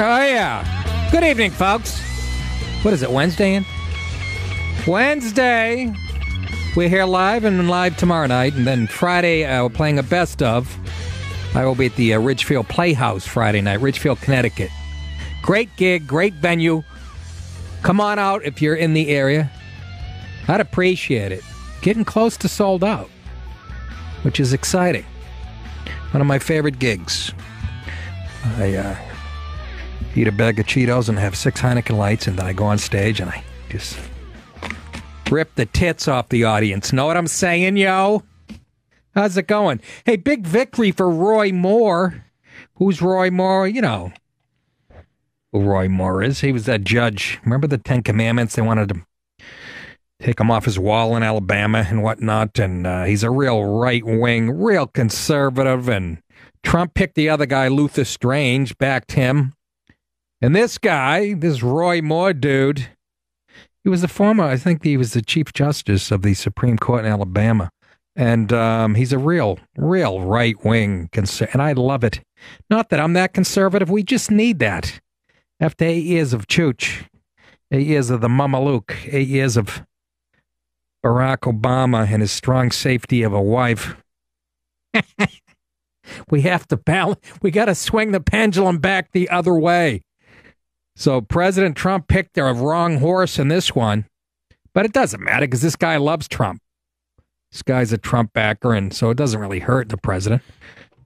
Oh, yeah. Good evening, folks. What is it, Wednesday? In? Wednesday. We're here live and live tomorrow night. And then Friday, uh, we're playing a best of. I will be at the uh, Ridgefield Playhouse Friday night, Ridgefield, Connecticut. Great gig, great venue. Come on out if you're in the area. I'd appreciate it. Getting close to sold out, which is exciting. One of my favorite gigs. I uh, eat a bag of Cheetos and have six Heineken lights, and then I go on stage and I just rip the tits off the audience. Know what I'm saying, yo? How's it going? Hey, big victory for Roy Moore. Who's Roy Moore? You know who Roy Moore is. He was that judge. Remember the Ten Commandments? They wanted to take him off his wall in Alabama and whatnot. And uh, he's a real right wing, real conservative. And Trump picked the other guy, Luther Strange, backed him. And this guy, this Roy Moore dude, he was the former, I think he was the Chief Justice of the Supreme Court in Alabama. And um, he's a real, real right wing conservative. And I love it. Not that I'm that conservative. We just need that. After eight years of Chooch, eight years of the Mamaluke, eight years of Barack Obama and his strong safety of a wife. we have to balance. We got to swing the pendulum back the other way. So President Trump picked a wrong horse in this one, but it doesn't matter because this guy loves Trump. This guy's a Trump backer, and so it doesn't really hurt the president.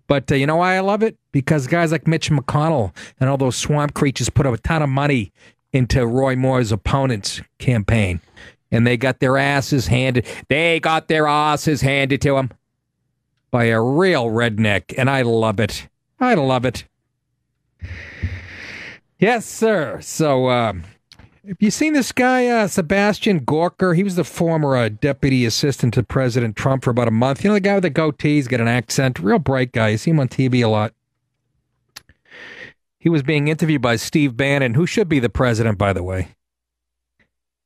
But uh, you know why I love it? Because guys like Mitch McConnell and all those swamp creatures put up a ton of money into Roy Moore's opponent's campaign, and they got their asses handed. They got their asses handed to them by a real redneck, and I love it. I love it. Yes, sir. So, uh, have you seen this guy, uh, Sebastian Gorka? He was the former uh, deputy assistant to President Trump for about a month. You know, the guy with the goatee, he's got an accent, real bright guy. You see him on TV a lot. He was being interviewed by Steve Bannon, who should be the president, by the way,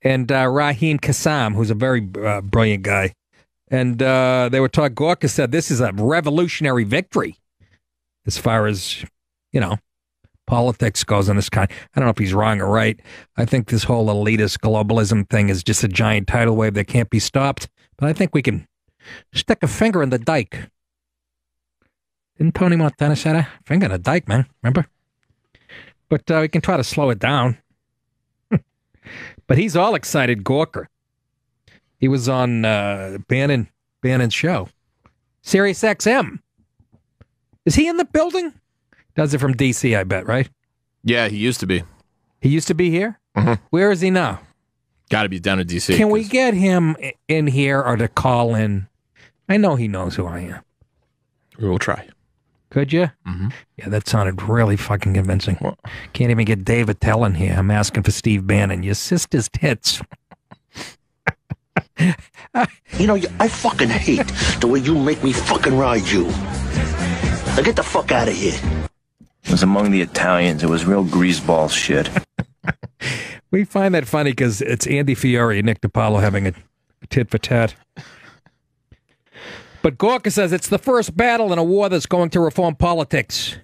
and uh, Raheem Kassam, who's a very uh, brilliant guy. And uh, they were talking, Gorka said this is a revolutionary victory as far as, you know, politics goes in this kind. I don't know if he's wrong or right. I think this whole elitist globalism thing is just a giant tidal wave that can't be stopped. But I think we can stick a finger in the dike. Didn't Tony Montana say that? Finger in the dike, man. Remember? But uh, we can try to slow it down. but he's all excited, Gorka. He was on uh, Bannon Bannon's show, Sirius XM. Is he in the building? Does it from DC, I bet, right? Yeah, he used to be. He used to be here. Where is he now? Got to be down in DC. Can we get him in here or to call in? I know he knows who I am. We will try. Could you? Mm-hmm. Yeah, that sounded really fucking convincing. Can't even get David Attell in here. I'm asking for Steve Bannon. Your sister's tits. You know, I fucking hate the way you make me fucking ride you. Now get the fuck out of here. It was among the Italians. It was real greaseball shit. We find that funny because it's Andy Fiore and Nick DiPaolo having a tit for tat. But Gorka says it's the first battle in a war that's going to reform politics.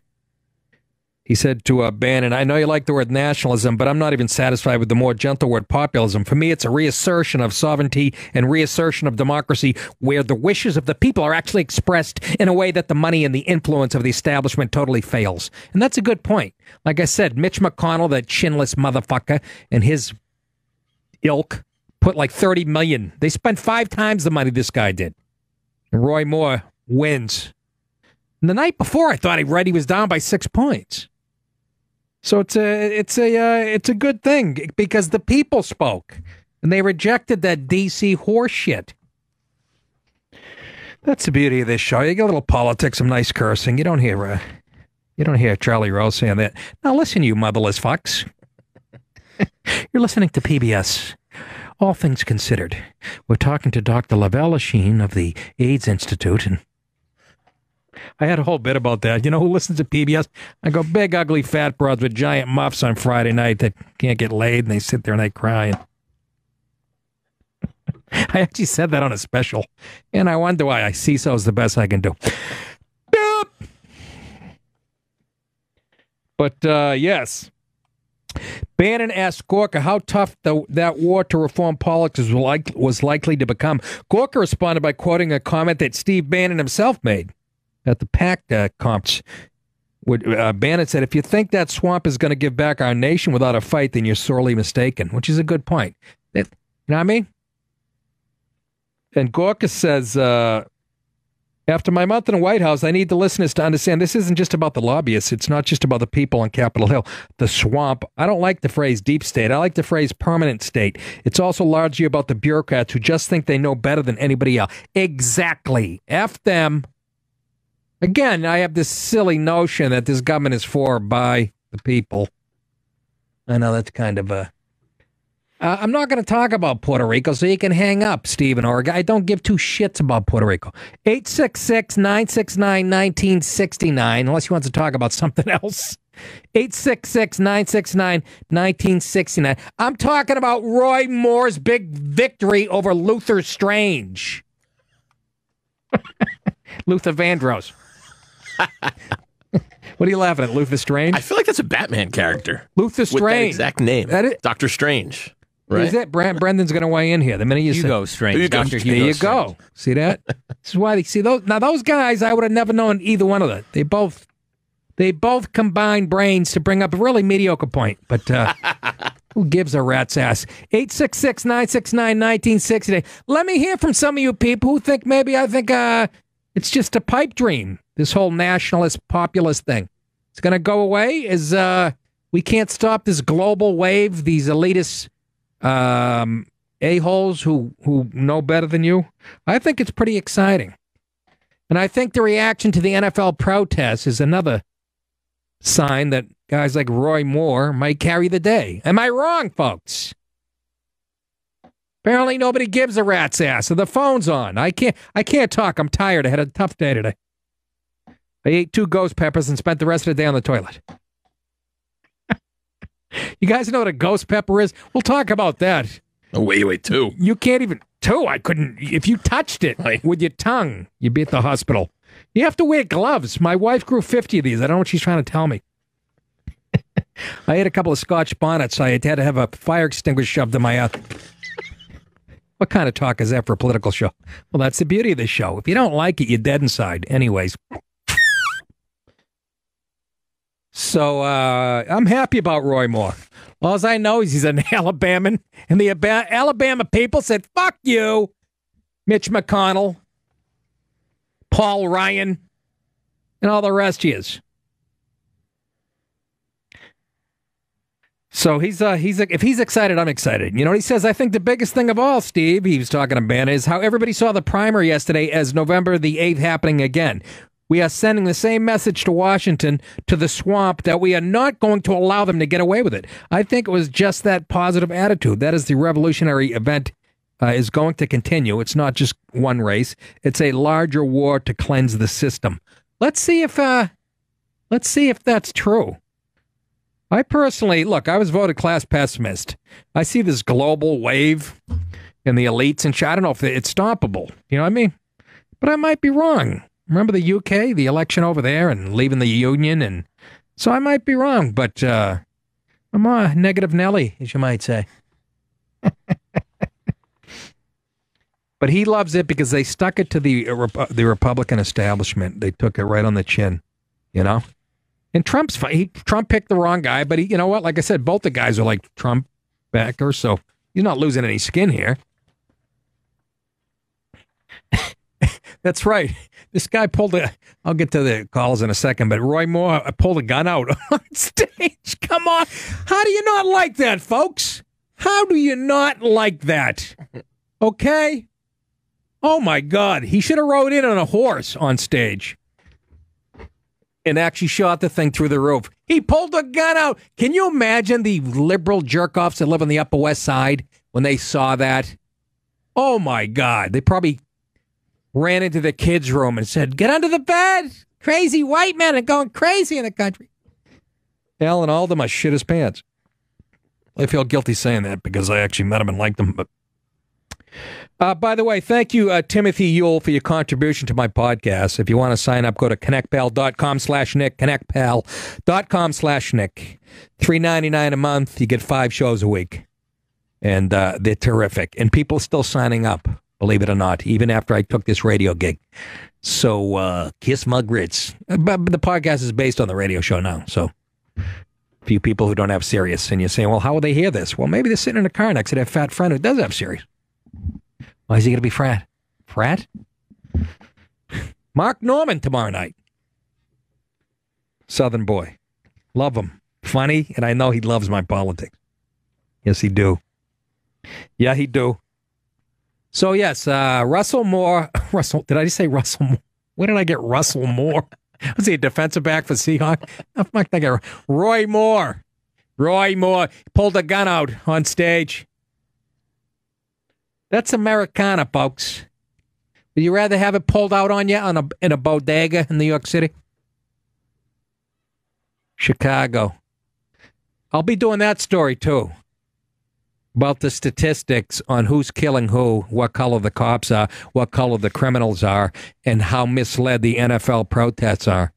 He said to uh, Bannon, I know you like the word nationalism, but I'm not even satisfied with the more gentle word populism. For me, it's a reassertion of sovereignty and reassertion of democracy where the wishes of the people are actually expressed in a way that the money and the influence of the establishment totally fails. And that's a good point. Like I said, Mitch McConnell, that chinless motherfucker, and his ilk put like 30 million. They spent five times the money this guy did. And Roy Moore wins. And the night before, I thought he read he was down by six points. So it's a it's a uh, it's a good thing because the people spoke and they rejected that DC horseshit. That's the beauty of this show. You get a little politics, some nice cursing. You don't hear uh, you don't hear Charlie Rose saying that. Now listen, you motherless fucks. You're listening to PBS. All things considered, we're talking to Dr. Lavelle Sheen of the AIDS Institute, and I had a whole bit about that. You know who listens to PBS? I go big, ugly, fat broads with giant muffs on Friday night that can't get laid, and they sit there and they cry. I actually said that on a special, and I wonder why. I see so is the best I can do. But uh, yes, Bannon asked Gorka how tough the, that war to reform politics was, like, was likely to become. Gorka responded by quoting a comment that Steve Bannon himself made at the PAC uh, conference. Uh, Bannon said, If you think that swamp is going to give back our nation without a fight, then you're sorely mistaken, which is a good point. It, you know what I mean? And Gorka says, uh, after my month in the White House, I need the listeners to understand this isn't just about the lobbyists. It's not just about the people on Capitol Hill, the swamp. I don't like the phrase deep state. I like the phrase permanent state. It's also largely about the bureaucrats who just think they know better than anybody else. Exactly. F them. Again, I have this silly notion that this government is for by the people. I know that's kind of a uh, I'm not going to talk about Puerto Rico, so you can hang up, Stephen. I don't give two shits about Puerto Rico. 866 969 1969, unless he wants to talk about something else. 866 969 1969. I'm talking about Roy Moore's big victory over Luther Strange. Luther Vandross. What are you laughing at, Luther Strange? I feel like that's a Batman character. Luther Strange. With that exact name. That is, Doctor Strange. Right? Is that Brand, Brendan's going to weigh in here? The minute you Hugo say, Strange, Hugo Doctor Strange. there you Strange. go. See that? this is why they see those. Now those guys, I would have never known either one of them. They both, they both combine brains to bring up a really mediocre point. But uh, who gives a rat's ass? 866-969-1960. Let me hear from some of you people who think maybe I think uh, it's just a pipe dream. This whole nationalist populist thing. It's going to go away. Is uh, we can't stop this global wave. These elitist um, a holes who who know better than you. I think it's pretty exciting, and I think the reaction to the NFL protests is another sign that guys like Roy Moore might carry the day. Am I wrong, folks? Apparently, nobody gives a rat's ass. So the phone's on. I can't. I can't talk. I'm tired. I had a tough day today. I ate two ghost peppers and spent the rest of the day on the toilet. you guys know what a ghost pepper is? We'll talk about that. Oh, wait, wait, two. You can't even two. I couldn't. If you touched it Right. with your tongue, you'd be at the hospital. You have to wear gloves. My wife grew fifty of these. I don't know what she's trying to tell me. I ate a couple of Scotch bonnets. I had to have a fire extinguisher shoved in my mouth. What kind of talk is that for a political show? Well, that's the beauty of this show. If you don't like it, you're dead inside. Anyways. So uh, I'm happy about Roy Moore. All I know is he's an Alabaman, and the Aba- Alabama people said, fuck you, Mitch McConnell, Paul Ryan, and all the rest he is. So he's uh he's if he's excited, I'm excited. You know he says? I think the biggest thing of all, Steve, he was talking to Ben, is how everybody saw the primer yesterday as November the eighth happening again. We are sending the same message to Washington, to the swamp, that we are not going to allow them to get away with it. I think it was just that positive attitude. That is the revolutionary event uh, is going to continue. It's not just one race. It's a larger war to cleanse the system. Let's see if uh, let's see if that's true. I personally look. I was voted class pessimist. I see this global wave in the elites, and. I don't know if it's stoppable. You know what I mean? But I might be wrong. Remember the UK, the election over there, and leaving the union, and so I might be wrong. But uh, I'm a negative Nelly, as you might say. but he loves it because they stuck it to the uh, the Republican establishment. They took it right on the chin, you know. And Trump's he, Trump picked the wrong guy, but he, you know what? Like I said, both the guys are like Trump backers, so he's not losing any skin here. That's right. This guy pulled a. I'll get to the calls in a second, but Roy Moore uh, pulled a gun out on stage. Come on, how do you not like that, folks? How do you not like that? Okay. Oh my God, he should have rode in on a horse on stage and actually shot the thing through the roof. He pulled a gun out. Can you imagine the liberal jerk offs that live on the Upper West Side when they saw that? Oh my God. They probably ran into the kids' room and said, Get under the bed. Crazy white men are going crazy in the country. Alan Alda shit his pants. I feel guilty saying that because I actually met him and liked him, but Uh, by the way, thank you, uh, Timothy Yule, for your contribution to my podcast. If you want to sign up, go to connectpal.com slash Nick, connectpal.com slash Nick. Three ninety nine a month. You get five shows a week. And uh, they're terrific. And people are still signing up, believe it or not, even after I took this radio gig. So uh, kiss my grits. Uh, But but the podcast is based on the radio show now. So few people who don't have Sirius. And you're saying, well, how will they hear this? Well, maybe they're sitting in a car next to their fat friend who does have Sirius. Why is he going to be frat? Frat? Mark Normand tomorrow night. Southern boy. Love him. Funny, and I know he loves my politics. Yes, he do. Yeah, he do. So yes, uh, Russell Moore. Russell, did I just say Russell? Moore? Where did I get Russell Moore? Was he a defensive back for Seahawks? I Roy Moore. Roy Moore pulled a gun out on stage. That's Americana, folks. Would you rather have it pulled out on you on a, in a bodega in New York City? Chicago. I'll be doing that story too. About the statistics on who's killing who, what color the cops are, what color the criminals are, and how misled the NFL protests are.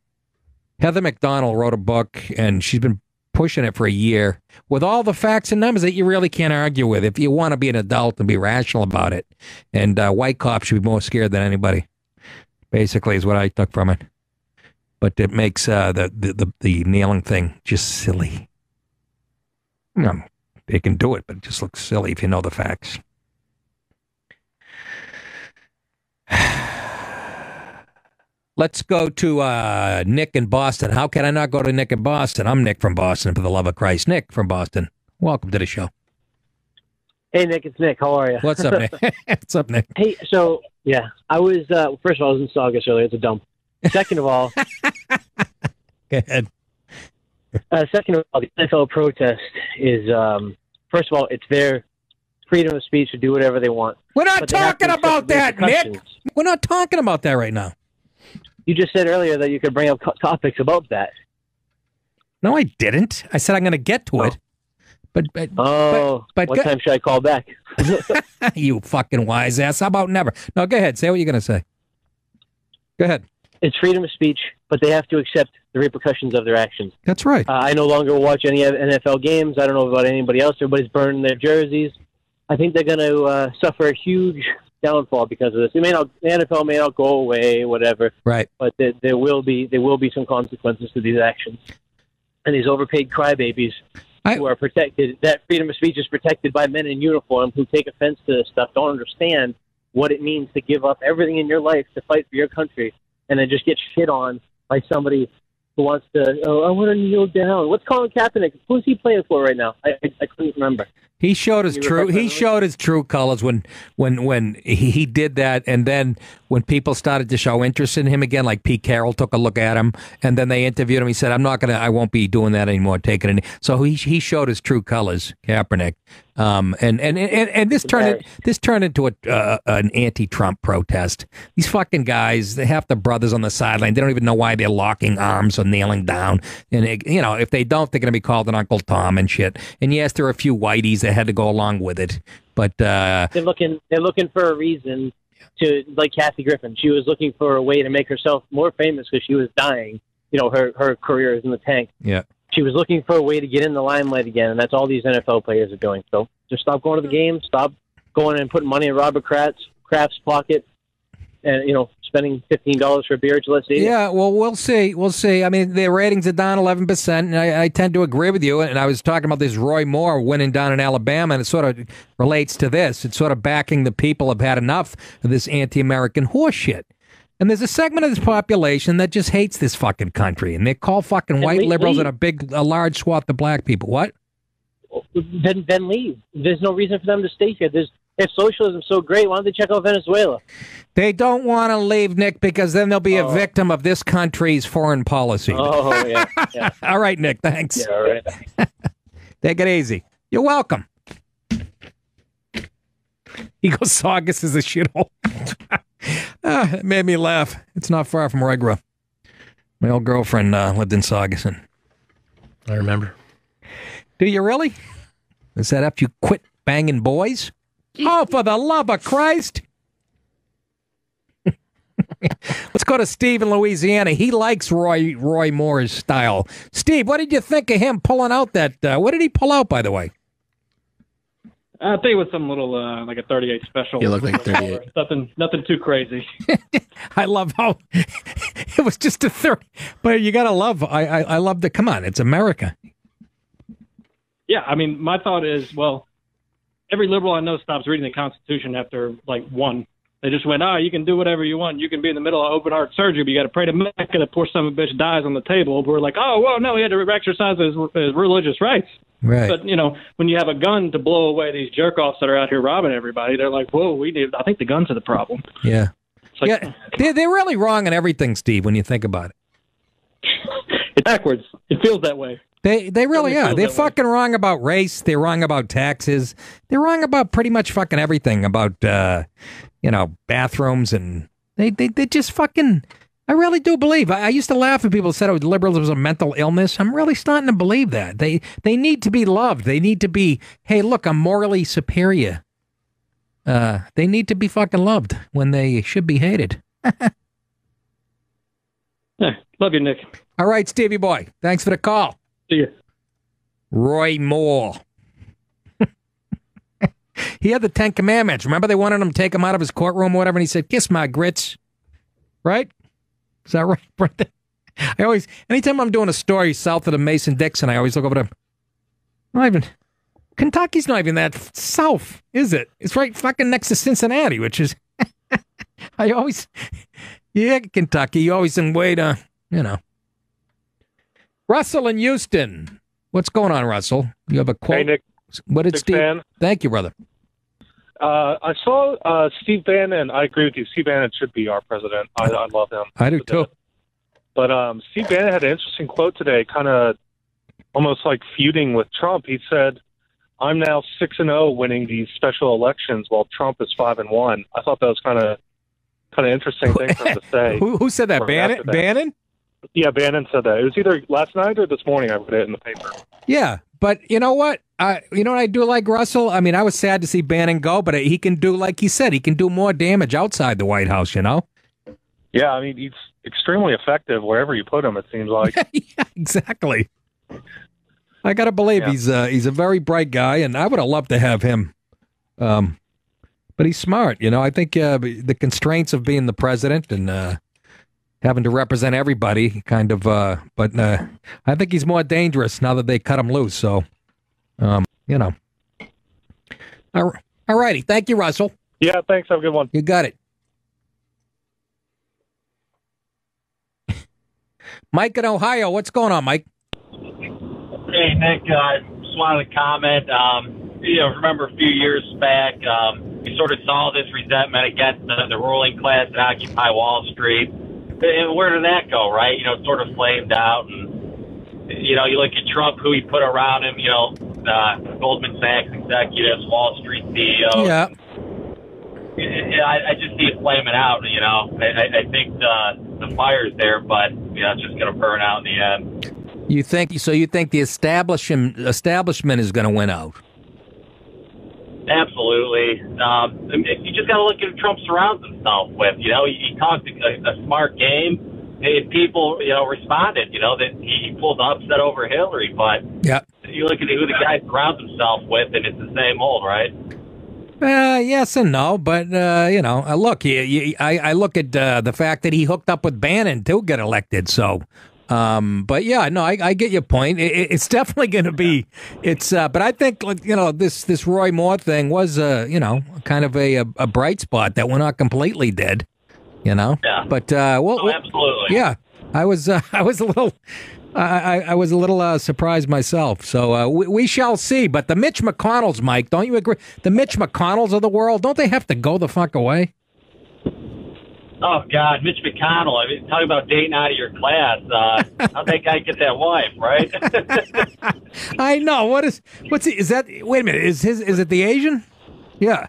Heather Mac Donald wrote a book, and she's been pushing it for a year with all the facts and numbers that you really can't argue with if you want to be an adult and be rational about it. And uh, white cops should be more scared than anybody. Basically, is what I took from it. But it makes uh, the, the the the kneeling thing just silly. Um, they can do it, but it just looks silly if you know the facts. Let's go to uh, Nick in Boston. How can I not go to Nick in Boston? I'm Nick from Boston, for the love of Christ. Nick from Boston. Welcome to the show. Hey Nick, it's Nick. How are you? What's up, Nick? What's up, Nick? hey, so yeah, I was uh, first of all I was in Saugus earlier. It's a dump. Second of all, Go ahead. Uh, second of all, the NFL protest is um, first of all it's their freedom of speech to do whatever they want. We're not But they have to talking about that, Nick. We're not talking about that right now. You just said earlier that you could bring up co- topics about that. No, I didn't. I said I'm going to get to it. But, but, Oh, but what go- time should I call back? you fucking wise ass. How about never? No, go ahead. Say what you're going to say. Go ahead. It's freedom of speech, but they have to accept the repercussions of their actions. That's right. Uh, I no longer watch any NFL games. I don't know about anybody else. Everybody's burning their jerseys. I think they're going to uh, suffer a huge downfall because of this. It may not, the NFL may not go away, whatever, Right. but there, there will be there will be some consequences to these actions. And these overpaid crybabies I- who are protected, that freedom of speech is protected by men in uniform who take offense to this stuff, don't understand what it means to give up everything in your life to fight for your country, and then just get shit on by somebody who wants to. Oh, I want to kneel down. What's Colin Kaepernick? Who's he playing for right now? I, I, I couldn't remember. He showed his true. He showed his true colors when, when, when he, he did that, and then when people started to show interest in him again, like Pete Carroll took a look at him, and then they interviewed him. He said, "I'm not gonna. I won't be doing that anymore. Taking it." So he he showed his true colors, Kaepernick. Um, and and and, and this turned it, this turned into a uh, an anti-Trump protest. These fucking guys, they have the brothers on the sideline. They don't even know why they're locking arms or kneeling down. And it, you know, if they don't, they're going to be called an Uncle Tom and shit. And yes, there are a few whiteys that had to go along with it, but uh, They're looking. They're looking for a reason to like Kathy Griffin. She was looking for a way to make herself more famous because she was dying. You know, her her career is in the tank. yeah. She was looking for a way to get in the limelight again, and that's all these NFL players are doing. So just stop going to the games. Stop going and putting money in Robert Kraft's, Kraft's pocket, and you know, spending fifteen dollars for a beer at Stadium. Yeah, well, we'll see. We'll see. I mean, their ratings are down 11%, and I, I tend to agree with you. And I was talking about this Roy Moore winning down in Alabama, and it sort of relates to this. It's sort of backing the people have had enough of this anti American horseshit. And there's a segment of this population that just hates this fucking country, and they call fucking white leave- liberals leave. and a big, a large swath of black people. What? Then then leave. There's no reason for them to stay here. There's if socialism's so great, why don't they check out Venezuela? They don't want to leave, Nick, because then they'll be a victim of this country's foreign policy. Oh yeah, yeah, All right, Nick, thanks. yeah. All right. Take it easy. You're welcome. He goes, Saugus is a shithole. ah, it made me laugh. It's not far from Regra. My old girlfriend uh, lived in Saugus. And I remember. do you really? Is that after you quit banging boys? Oh, for the love of Christ! Let's go to Steve in Louisiana. He likes Roy Roy Moore's style. Steve, what did you think of him pulling out that? Uh, what did he pull out, by the way? I think it was some little uh, like a 38 special. You look like 38. Nothing, nothing too crazy. I love how it was just a third, but you gotta love. I, I I love the. Come on, it's America. Yeah, I mean, my thought is, well, every liberal I know stops reading the Constitution after like one. They just went, oh, you can do whatever you want. You can be in the middle of open heart surgery, but you got to pray to Mecca. The poor son of a bitch dies on the table. We're like, oh, well, no, he had to exercise his, his religious rights. Right. But you know, when you have a gun to blow away these jerk offs that are out here robbing everybody, they're like, "Whoa, we need." I think the guns are the problem. yeah. It's like, Yeah. They're, they're really wrong in everything, Steve. When you think about it, it's backwards. It feels that way. They they really Really are. They're that way. fucking wrong about race. They're wrong about taxes. They're wrong about pretty much fucking everything. About uh, you know, bathrooms and they they they just fucking. I really do believe. I, I used to laugh when people said oh, liberalism was a mental illness. I'm really starting to believe that. They they need to be loved. They need to be. Hey, look, I'm morally superior. Uh, they need to be fucking loved when they should be hated. Eh, love you, Nick. All right, Stevie boy. Thanks for the call. See you. Roy Moore. he had the Ten Commandments. Remember they wanted him to take him out of his courtroom or whatever, and he said, "Kiss my grits." Right? Is that right, Brendan? I always, anytime I'm doing a story south of the Mason Dixon, I always look over to. Not even Kentucky's not even that south, is it? It's right fucking next to Cincinnati, which is. I always, yeah, Kentucky. You always in way to, you know. Russell in Houston. What's going on, Russell? You have a quote? Hey, Nick. What did Steve? Thank you, brother. Uh, I saw uh, Steve Bannon. I agree with you. Steve Bannon should be our president. I, I love him. I do too. But um, Steve Bannon had an interesting quote today, kind of almost like feuding with Trump. He said, "I'm now six and zero winning these special elections, while Trump is five and one." I thought that was kind of kind of interesting thing for him to say. Who, who said that? Bannon? that. Bannon? Yeah, Bannon said that. It was either last night or this morning. I read it in the paper. Yeah, but you know what? I you know what I do like Russell. I mean, I was sad to see Bannon go, but he can do like he said, he can do more damage outside the White House. You know? Yeah, I mean he's extremely effective wherever you put him. It seems like. yeah, exactly. I gotta believe Yeah. he's uh, he's a very bright guy, and I would have loved to have him. Um, but he's smart. You know, I think uh, the constraints of being the president and uh, having to represent everybody, kind of. Uh, but uh, I think he's more dangerous now that they cut him loose. So, um, you know. All all righty. Thank you, Russell. yeah, thanks. Have a good one. You got it. Mike in Ohio, what's going on, Mike? Hey, Nick, I just wanted to comment. Um, you know, remember a few years back, um, we sort of saw this resentment against the, the ruling class at Occupy Wall Street. And where did that go, right? You know, sort of flamed out. And, you know, you look at Trump, who he put around him, you know, uh, Goldman Sachs executives, Wall Street CEOs. Yeah. Yeah, I, I just see it flaming out. You know, I, I, I think the the fire's there, but you know, it's just going to burn out in the end. You think so? You think the establishment establishment is going to win out? Absolutely. Um, I mean, you just got to look at who Trump surrounds himself with. You know, he, he talked a, a smart game, and people, you know, responded. You know that he pulled the upset over Hillary, but Yeah. you look at who the guy surrounds himself with, and it's the same old, right? Uh, yes and no, but uh, you know, uh, look, he, he, I, I look at uh, the fact that he hooked up with Bannon to get elected. So, um, but yeah, no, I, I get your point. It, it- it's definitely going to be. It's, uh, but I think you know this this Roy Moore thing was, uh, you know, kind of a, a, a bright spot that we're not completely dead. You know, Yeah. But uh, well, Oh, absolutely. yeah, I was uh, I was a little I, I, I was a little uh, surprised myself. So uh, we, we shall see. But the Mitch McConnells, Mike, don't you agree? The Mitch McConnells of the world, don't they have to go the fuck away? Oh God, Mitch McConnell. I mean, talking about dating out of your class. Uh, how'd that guy get that wife, right? I know. What is what's he, is that? Wait a minute. Is his is it the Asian? Yeah,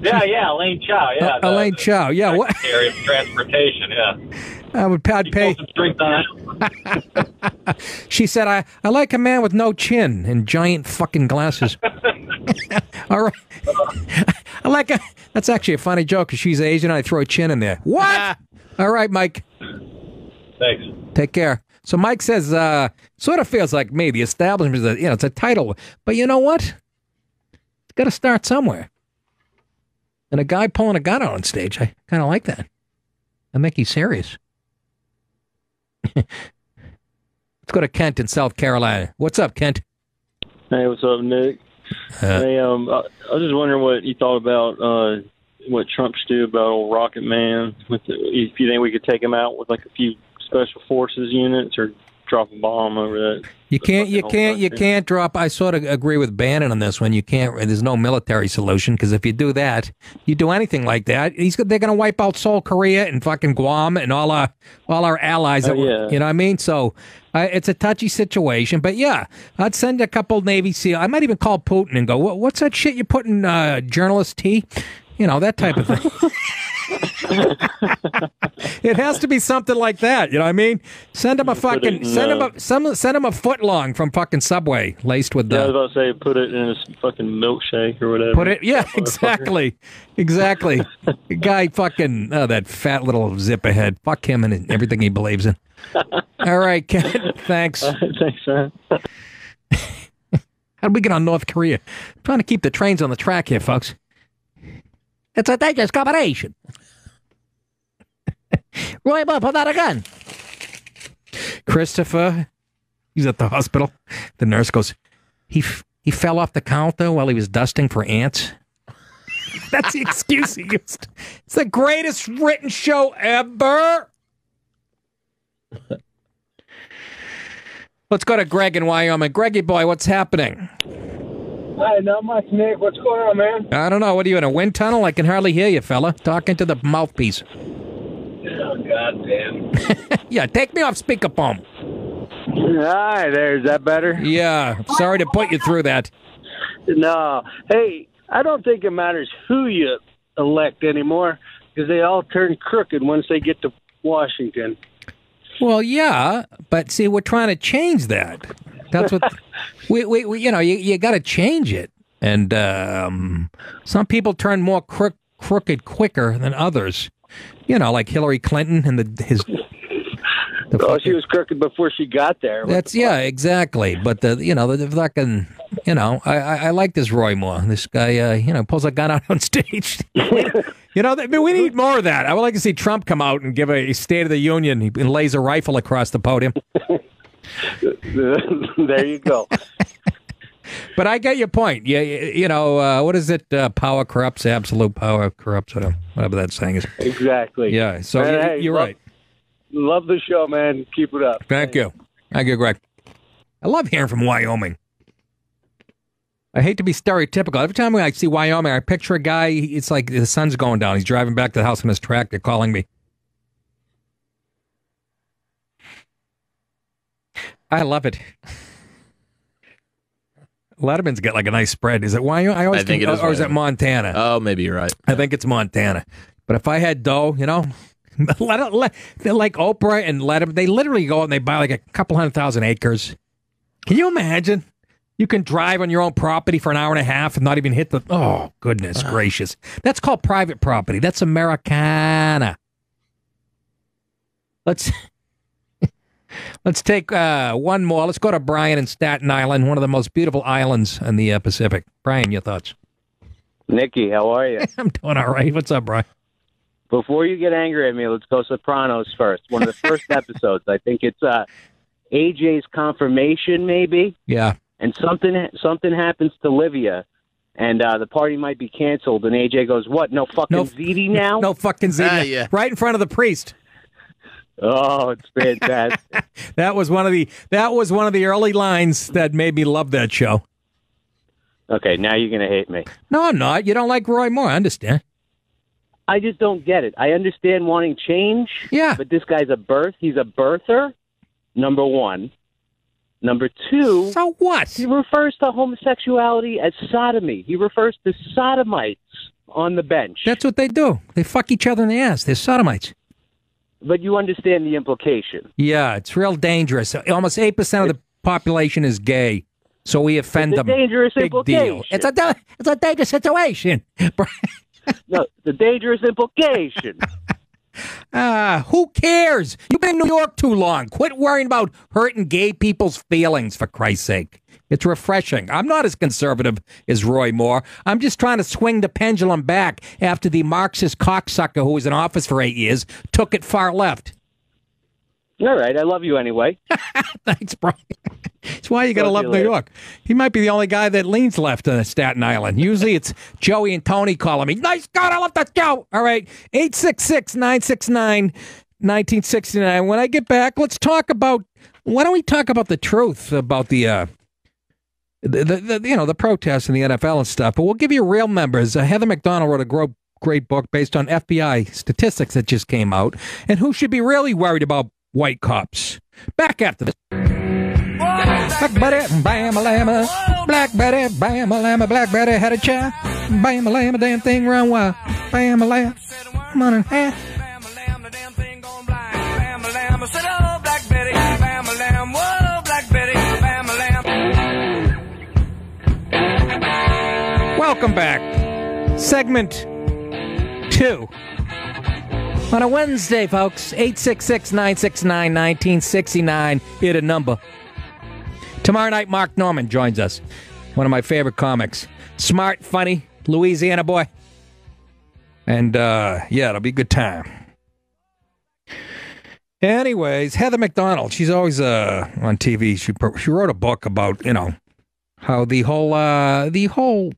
yeah, yeah, Elaine Chao. Yeah, Uh, Elaine Chao. Yeah, what? Secretary of Transportation. Yeah, I would I'd pay. some drinks on. She said, "I I like a man with no chin and giant fucking glasses." All right. I like a, that's actually a funny joke because she's Asian. I throw a chin in there. What? All right, Mike. Thanks. Take care. So Mike says, uh, sort of feels like me. The establishment is, a, you know, it's a title, but you know what? It's got to start somewhere. And a guy pulling a gun out on stage, I kind of like that. I think he's serious. Let's go to Kent in South Carolina. What's up, Kent? Hey, what's up, Nick? Uh, hey, um, I, I was just wondering what you thought about uh, what Trump should do about old Rocket Man. With the, if you think we could take him out with like a few special forces units or drop a bomb over that. You can't, you can't, you can't drop. I sort of agree with Bannon on this one. You can't. There's no military solution because if you do that, you do anything like that, he's they're going to wipe out Seoul, Korea, and fucking Guam and all our all our allies. Oh, that were- You know what I mean? So uh, it's a touchy situation. But yeah, I'd send a couple Navy SEAL. I might even call Putin and go, "What's that shit you put in uh, journalist tea?" You know that type of thing. it has to be something like that. You know what I mean? Send him a fucking in, send him uh, a some send him a foot long from fucking Subway laced with Yeah, I was the about to say put it in a s- fucking milkshake or whatever. put it. Yeah, exactly, exactly. Guy fucking oh that fat little zip ahead. Fuck him and everything he believes in. All right, Ken. Thanks. Thanks, man. How do we get on North Korea? trying to keep the trains on the track here, folks. It's a dangerous combination. Roy, Boy, put out a gun. Christopher, he's at the hospital. The nurse goes, he f- he fell off the counter while he was dusting for ants. That's the excuse he used. It's the greatest written show ever. Let's go to Greg in Wyoming. Greggy boy, what's happening? Hi, not much, Nick. What's going on, man? I don't know. What are you in a wind tunnel? I can hardly hear you, fella. Talking to the mouthpiece. Oh, goddamn. Yeah, take me off speakerphone. Hi there. Is that better? Yeah, sorry to put you through that. No. Hey, I don't think it matters who you elect anymore because they all turn crooked once they get to Washington. Well, yeah, but see, we're trying to change that. That's what we, we, we you know, you, you got to change it. And um, some people turn more crook, crooked quicker than others. You know, like Hillary Clinton and the his. The Oh, she was crooked before she got there. That's yeah, exactly. But the you know the, the fucking you know I, I I like this Roy Moore. This guy uh, you know pulls a gun out on stage. you know I mean, we need more of that. I would like to see Trump come out and give a State of the Union and lays a rifle across the podium. there you go. But I get your point. Yeah, you, you know uh, what is it? Uh, power corrupts. Absolute power corrupts. Whatever, whatever that saying is. Exactly. Yeah. So And, you- hey, you're love- right. Love the show, man. Keep it up. Thank you. Thank you, Greg. I love hearing from Wyoming. I hate to be stereotypical. Every time I see Wyoming, I picture a guy. It's like the sun's going down. He's driving back to the house on his tractor, calling me. I love it. Letterman's got like a nice spread. Is it Wyoming? I always I think it is or is it Montana? Oh, maybe you're right. I think it's Montana. But if I had dough, you know, let, let they're like Oprah and let them. They literally go out and they buy like a couple hundred thousand acres. Can you imagine? You can drive on your own property for an hour and a half and not even hit the. Oh goodness uh-huh. gracious! That's called private property. That's Americana. Let's let's take uh, one more. Let's go to Brian in Staten Island, one of the most beautiful islands in the uh, Pacific. Brian, your thoughts? Nikki, how are you? I'm doing all right. What's up, Brian? Before you get angry at me, let's go Sopranos first. One of the first episodes. I think it's uh, AJ's confirmation, maybe, Yeah. and something something happens to Livia, and uh, the party might be canceled. And AJ goes, "What? No fucking No- ZD now? No fucking ziti. Ah, yeah. Right in front of the priest. Oh, it's fantastic. That was one of the that was one of the early lines that made me love that show. okay, now you're gonna hate me. No, I'm not. You don't like Roy Moore. I understand. I just don't get it. I understand wanting change. Yeah. But this guy's a birth. He's a birther. Number one. Number two. So what? He refers to homosexuality as sodomy. He refers to sodomites on the bench. That's what they do. They fuck each other in the ass. They're sodomites. But you understand the implication. Yeah, it's real dangerous. Almost eight percent of the population is gay. So we offend It's a them. dangerous Big deal. implication. It's a it's a dangerous situation. no, the dangerous implication. Ah, who cares? You've been in New York too long. Quit worrying about hurting gay people's feelings, for Christ's sake. It's refreshing. I'm not as conservative as Roy Moore. I'm just trying to swing the pendulum back after the Marxist cocksucker who was in office for eight years took it far left. All right, I love you anyway. Thanks, Brian. That's why you got to love New. York. He might be the only guy that leans left on Staten Island. Usually it's Joey and Tony calling me. Nice God, I love that show. All right. 866 969 1969. When I get back, let's talk about. Why don't we talk about the truth about the. Uh, the, the, the you know the protests in the NFL and stuff, but we'll give you real members. Uh, Heather Mac Donald wrote a gro- great book based on FBI statistics that just came out, and who should be really worried about white cops. Back after this. Black Betty, bam a llama. Black Betty, bam a llama. Black Betty had a child. Bam a llama, damn thing run wild. Bam a llama. Come on and half. Welcome back. Segment two. On a Wednesday, folks, 866 969 1969. Hit a number. Tomorrow night, Mark Normand joins us. One of my favorite comics. Smart, funny, Louisiana boy. And, uh, yeah, it'll be a good time. Anyways, Heather Mac Donald, she's always uh, on TV. She, she wrote a book about, you know, how the whole, uh, the whole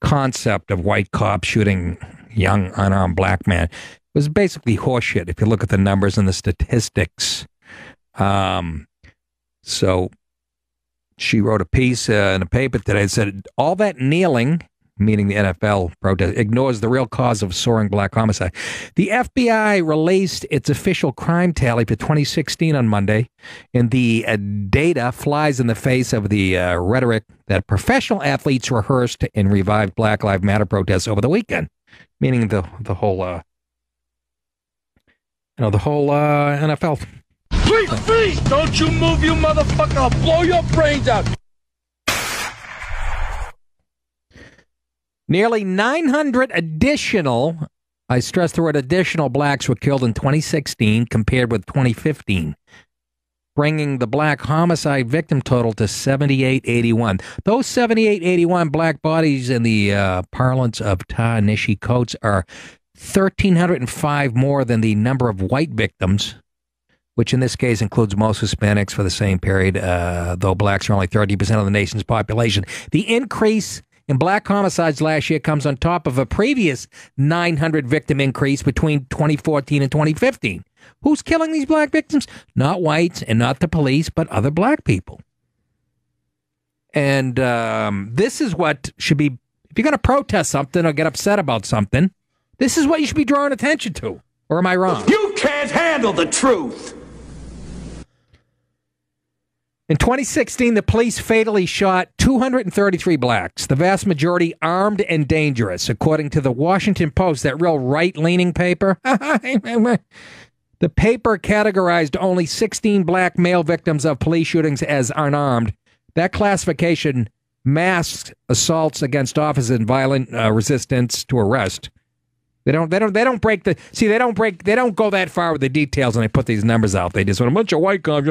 concept of white cops shooting young unarmed black man was basically horseshit if you look at the numbers and the statistics. Um, so she wrote a piece uh, in a paper today that said all that kneeling, meaning the NFL protest, ignores the real cause of soaring black homicide. The FBI released its official crime tally for 2016 on Monday, and the uh, data flies in the face of the uh, rhetoric that professional athletes rehearsed and revived Black Lives Matter protests over the weekend, meaning the the whole uh, you know the whole uh, NFL Don't you move, you motherfucker. I'll blow your brains out. Nearly 900 additional, I stress the word additional blacks were killed in 2016 compared with 2015, bringing the black homicide victim total to 7881. Those 7881 black bodies in the uh, parlance of Ta-Nehisi Coates are 1,305 more than the number of white victims, which in this case includes most Hispanics for the same period, uh, though blacks are only 30% of the nation's population. The increase in black homicides last year comes on top of a previous 900 victim increase between 2014 and 2015. Who's killing these black victims? Not whites and not the police, but other black people. And um, this is what should be, if you're going to protest something or get upset about something, this is what you should be drawing attention to. Or am I wrong? You can't handle the truth. In 2016, the police fatally shot 233 blacks, the vast majority armed and dangerous, according to the Washington Post, that real right leaning paper. the paper categorized only 16 black male victims of police shootings as unarmed. That classification masks assaults against officers and violent uh, resistance to arrest. They don't. They don't. They don't break the. See, they don't break. They don't go that far with the details when they put these numbers out. They just want a bunch of white cops.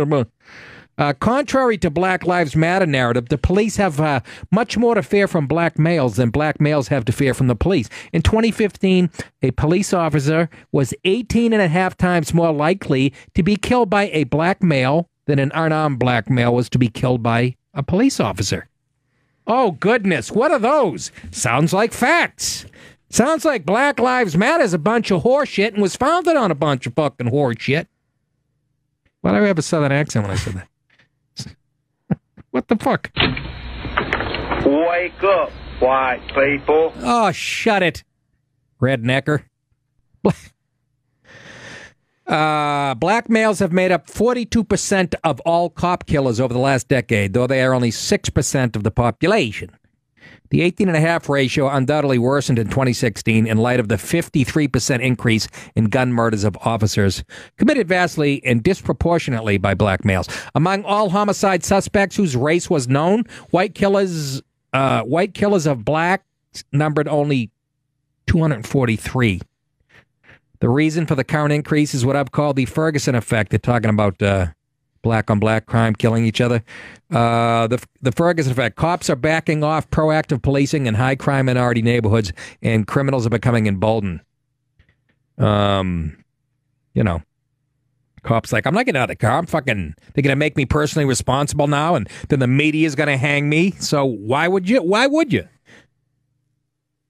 Uh, contrary to Black Lives Matter narrative, the police have uh, much more to fear from black males than black males have to fear from the police. In 2015, a police officer was 18 and a half times more likely to be killed by a black male than an unarmed black male was to be killed by a police officer. Oh, goodness. What are those? Sounds like facts. Sounds like Black Lives Matter is a bunch of horseshit and was founded on a bunch of fucking horseshit. Why do I have a southern accent when I said that? What the fuck? Wake up, white people. Oh, shut it, rednecker. Uh, black males have made up 42% of all cop killers over the last decade, though they are only 6% of the population. The 18.5 ratio undoubtedly worsened in 2016 in light of the 53% increase in gun murders of officers committed vastly and disproportionately by black males. Among all homicide suspects whose race was known, white killers, uh, white killers of blacks numbered only 243. The reason for the current increase is what I've called the Ferguson effect. They're talking about uh, black on black crime killing each other. Uh, the the Ferguson effect. Cops are backing off proactive policing in high crime minority neighborhoods, and criminals are becoming emboldened. Um, you know, cops like I'm not getting out of the car. I'm fucking. They're gonna make me personally responsible now, and then the media is gonna hang me. So why would you? Why would you?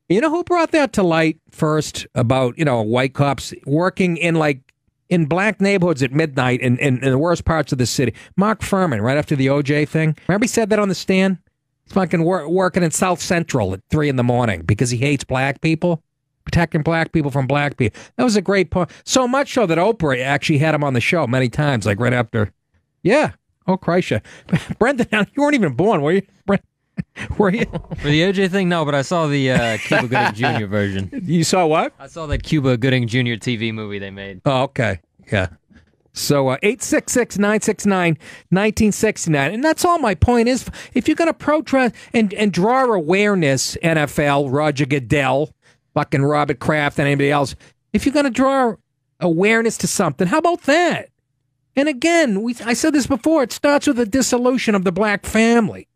You know who brought that to light first about, you know, white cops working in like in black neighborhoods at midnight in, in, in the worst parts of the city? Mark Fuhrman, right after the OJ thing. Remember he said that on the stand? He's fucking wor- working in South Central at three in the morning because he hates black people, protecting black people from black people. That was a great point. So much so that Oprah actually had him on the show many times, like right after. Yeah. Oh, Christ. Brendan, you weren't even born, were you? Brent, were you? For the OJ thing, no, but I saw the uh, Cuba Gooding Jr. version. You saw what? I saw that Cuba Gooding Jr. TV movie they made. Oh, okay. Yeah. So uh, 866-969-1969. And that's all my point is. If you're going to protest and, and draw awareness, NFL, Roger Goodell, fucking Robert Kraft, and anybody else, if you're going to draw awareness to something, how about that? And again, we, I said this before, it starts with the dissolution of the black family.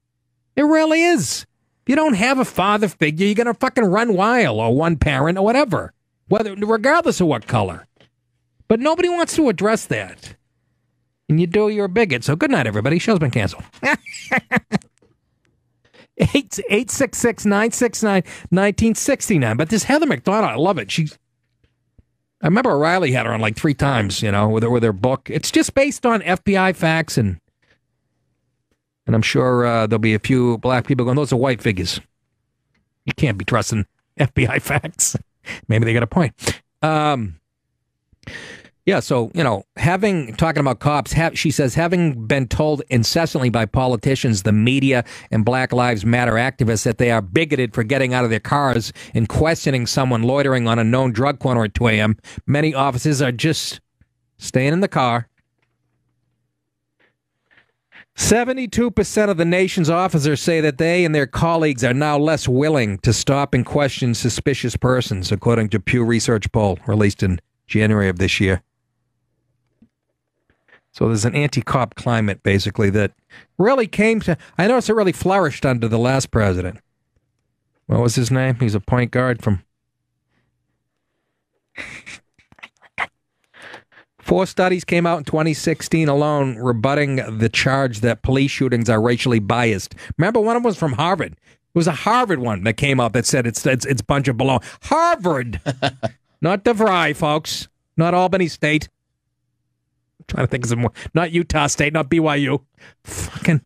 It really is. If you don't have a father figure, you're going to fucking run wild or one parent or whatever, whether regardless of what color. But nobody wants to address that. And you do, you're a bigot. So good night, everybody. Show's been canceled. 866 969 1969. But this Heather Mac Donald, I love it. She's. I remember O'Reilly had her on like three times, you know, with her, with her book. It's just based on FBI facts, and and I'm sure uh, there'll be a few black people going, those are white figures. You can't be trusting FBI facts. Maybe they got a point. Um, yeah, so you know, having talking about cops, she says having been told incessantly by politicians, the media, and Black Lives Matter activists that they are bigoted for getting out of their cars and questioning someone loitering on a known drug corner at 2 a.m., many officers are just staying in the car. 72% of the nation's officers say that they and their colleagues are now less willing to stop and question suspicious persons, according to Pew Research poll released in January of this year. So there's an anti-cop climate, basically, that really came to. I noticed it really flourished under the last president. What was his name? He's a point guard from. Four studies came out in 2016 alone rebutting the charge that police shootings are racially biased. Remember, one of them was from Harvard. It was a Harvard one that came out that said it's it's, it's a bunch of baloney. Harvard, not DeVry, folks, not Albany State. I'm trying to think of some more. Not Utah State, not BYU. Fucking.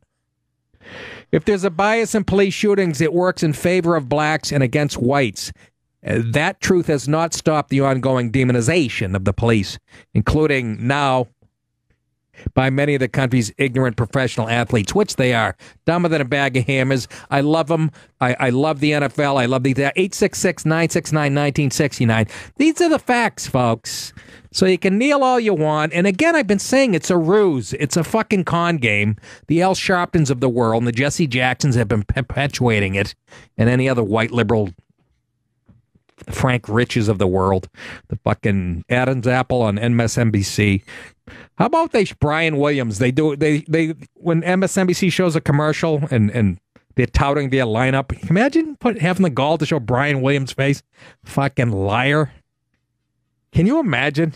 If there's a bias in police shootings, it works in favor of blacks and against whites. That truth has not stopped the ongoing demonization of the police, including now by many of the country's ignorant professional athletes, which they are. Dumber than a bag of hammers. I love them. I, I love the NFL. I love the 866 969 1969. These are the facts, folks. So you can kneel all you want. And again, I've been saying it's a ruse. It's a fucking con game. The Al Sharptons of the world and the Jesse Jacksons have been perpetuating it, and any other white liberal Frank Riches of the world, the fucking Adam's Apple on MSNBC. How about they Brian Williams? They do they they when MSNBC shows a commercial and and they're touting their lineup. Imagine put having the gall to show Brian Williams' face. Fucking liar. Can you imagine?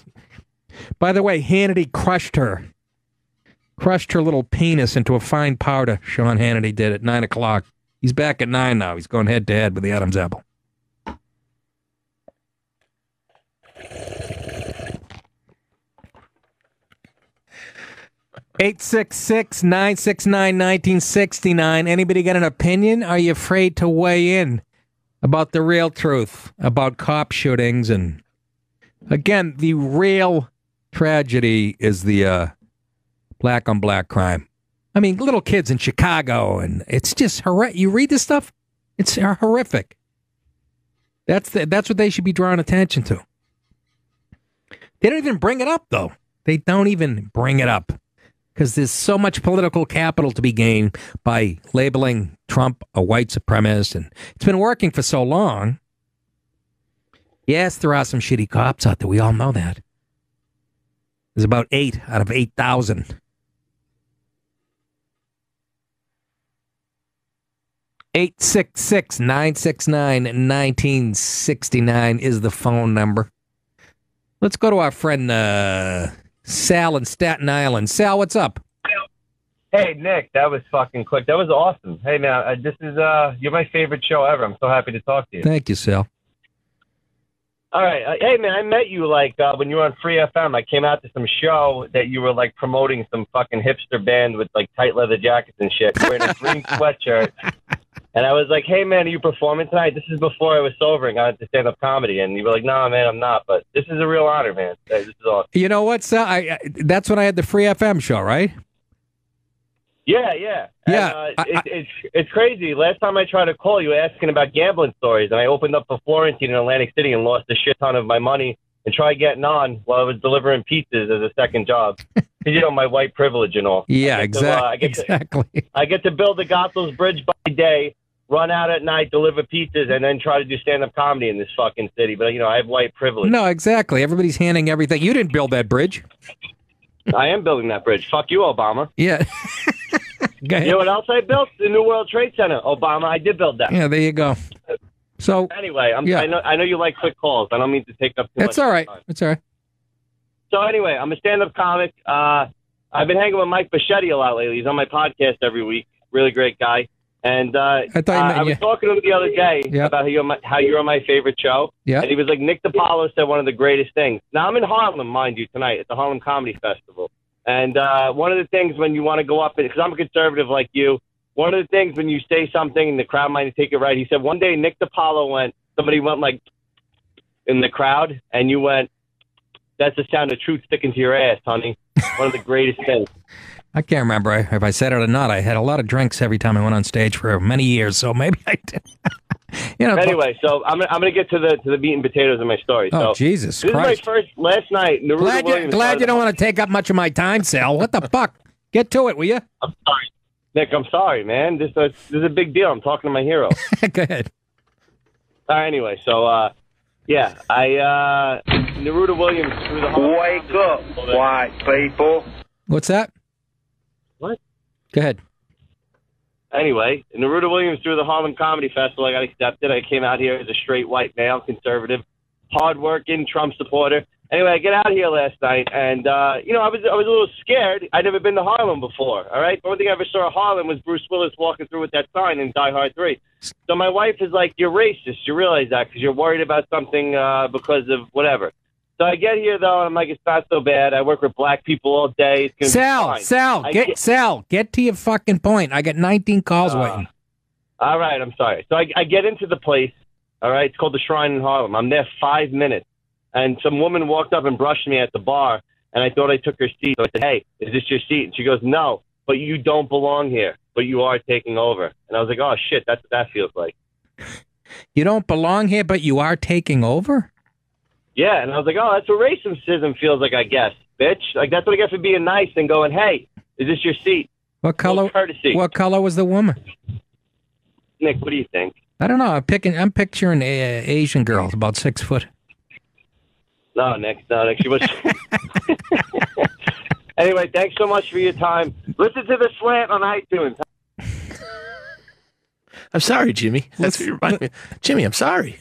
By the way, Hannity crushed her. Crushed her little penis into a fine powder. Sean Hannity did at nine o'clock. He's back at nine now. He's going head to head with the Adam's Apple. Eight six six nine six nine nineteen sixty nine. Anybody got an opinion? Are you afraid to weigh in about the real truth about cop shootings and again the real tragedy is the uh, black on black crime. I mean, little kids in Chicago, and it's just horrific. You read this stuff, It's horrific. That's the, that's what they should be drawing attention to. They don't even bring it up though. They don't even bring it up because there's so much political capital to be gained by labeling Trump a white supremacist, and it's been working for so long. Yes, there are some shitty cops out there. We all know that. There's about eight out of eight thousand. Eight six six nine six nine nineteen sixty nine is the phone number. Let's go to our friend uh, Sal in Staten Island. Sal, what's up? Hey Nick, that was fucking quick. That was awesome. Hey man, uh, this is uh, you're my favorite show ever. I'm so happy to talk to you. Thank you, Sal. All right, uh, hey man, I met you like uh, when you were on Free FM. I came out to some show that you were like promoting some fucking hipster band with like tight leather jackets and shit, wearing a green sweatshirt. And I was like, "Hey man, are you performing tonight?" This is before I was sober and got to stand up comedy, and you were like, "No, man, I'm not." But this is a real honor, man. This is awesome. You know what, Sal? I, I, that's when I had the free FM show, right? Yeah, yeah, Yeah, And, uh, it, it's it's crazy. Last time I tried to call you, asking about gambling stories, and I opened up for Florentine in Atlantic City and lost a shit ton of my money. And tried getting on while I was delivering pizzas as a second job. you know my white privilege and all. Yeah, I get to, uh, I exactly. to- Exactly. I get to build the Goethals Bridge by day, run out at night, deliver pizzas, and then try to do stand up comedy in this fucking city. But you know, I have white privilege. No, exactly. Everybody's handing everything. You didn't build that bridge. I am building that bridge. Fuck you, Obama. Yeah. Go ahead. You know what else I built? The New World Trade Center. Obama, I did build that. Yeah, there you go. So Anyway, I'm, Yeah. I know I know you like quick calls. I don't mean to take up too much. that's all right. time. That's all right. So anyway, I'm a stand-up comic. Uh, I've been hanging with Mike Bocchetti a lot lately. He's on my podcast every week. Really great guy. And uh, I thought you uh, meant I was you- talking to him the other day Yeah. about how you're, my, how you're my favorite show. Yeah. And he was like, Nick DiPaolo said one of the greatest things. Now, I'm in Harlem, mind you, tonight at the Harlem Comedy Festival. And uh, one of the things when you want to go up, because I'm a conservative like you, one of the things when you say something and the crowd might take it right, he said one day Nick DiPaolo went, somebody went like in the crowd, and you went, that's the sound of truth sticking to your ass, honey. One of the greatest things. I can't remember if I said it or not. I had a lot of drinks every time I went on stage for many years, so maybe I did. you know. Anyway, so I'm, I'm going to get to the to the meat and potatoes of my story. Oh, so, Jesus This Christ. is my first last night. Neruda glad you, Williams glad you don't want to take up much of my time, Sal. What the fuck? Get to it, will you? I'm sorry, Nick. I'm sorry, man. This, uh, this is a big deal. I'm talking to my hero. Go ahead. All right, anyway, so uh, yeah, I uh, Neruda Williams through the Wake up, white people. What's that? What? Go ahead. Anyway, Neruda Williams through the Harlem Comedy Festival. I got accepted. I came out here as a straight white male, conservative, hardworking Trump supporter. Anyway, I get out here last night, and uh, you know, I was I was a little scared. I'd never been to Harlem before. All right, the only thing I ever saw of Harlem was Bruce Willis walking through with that sign in Die Hard Three. So my wife is like, "You're racist. You realize that because you're worried about something uh, because of whatever." So I get here though, and I'm like, "It's not so bad. I work with black people all day. It's gonna be Sal, fine." Sal, I get, Sal, get to your fucking point. I got 19 calls Uh, waiting. All right, I'm sorry. So I, I get into the place. All right, it's called the Shrine in Harlem. I'm there five minutes, and some woman walked up and brushed me at the bar, and I thought I took her seat. So I said, "Hey, is this your seat?" And she goes, "No, but you don't belong here, but you are taking over." And I was like, "Oh shit, that's what that feels like." You don't belong here, but you are taking over? Yeah, and I was like, "Oh, that's what racism feels like, I guess, bitch. Like that's what I get for being nice and going, "Hey, is this your seat?" What color? courtesy. What color was the woman? Nick, what do you think? I don't know. I'm picking. I'm picturing a, Asian girl, about six foot. No, Nick. No, Nick. She was. anyway, thanks so much for your time. Listen to the slant on iTunes. I'm sorry, Jimmy. That's what you remind me. Jimmy, I'm sorry.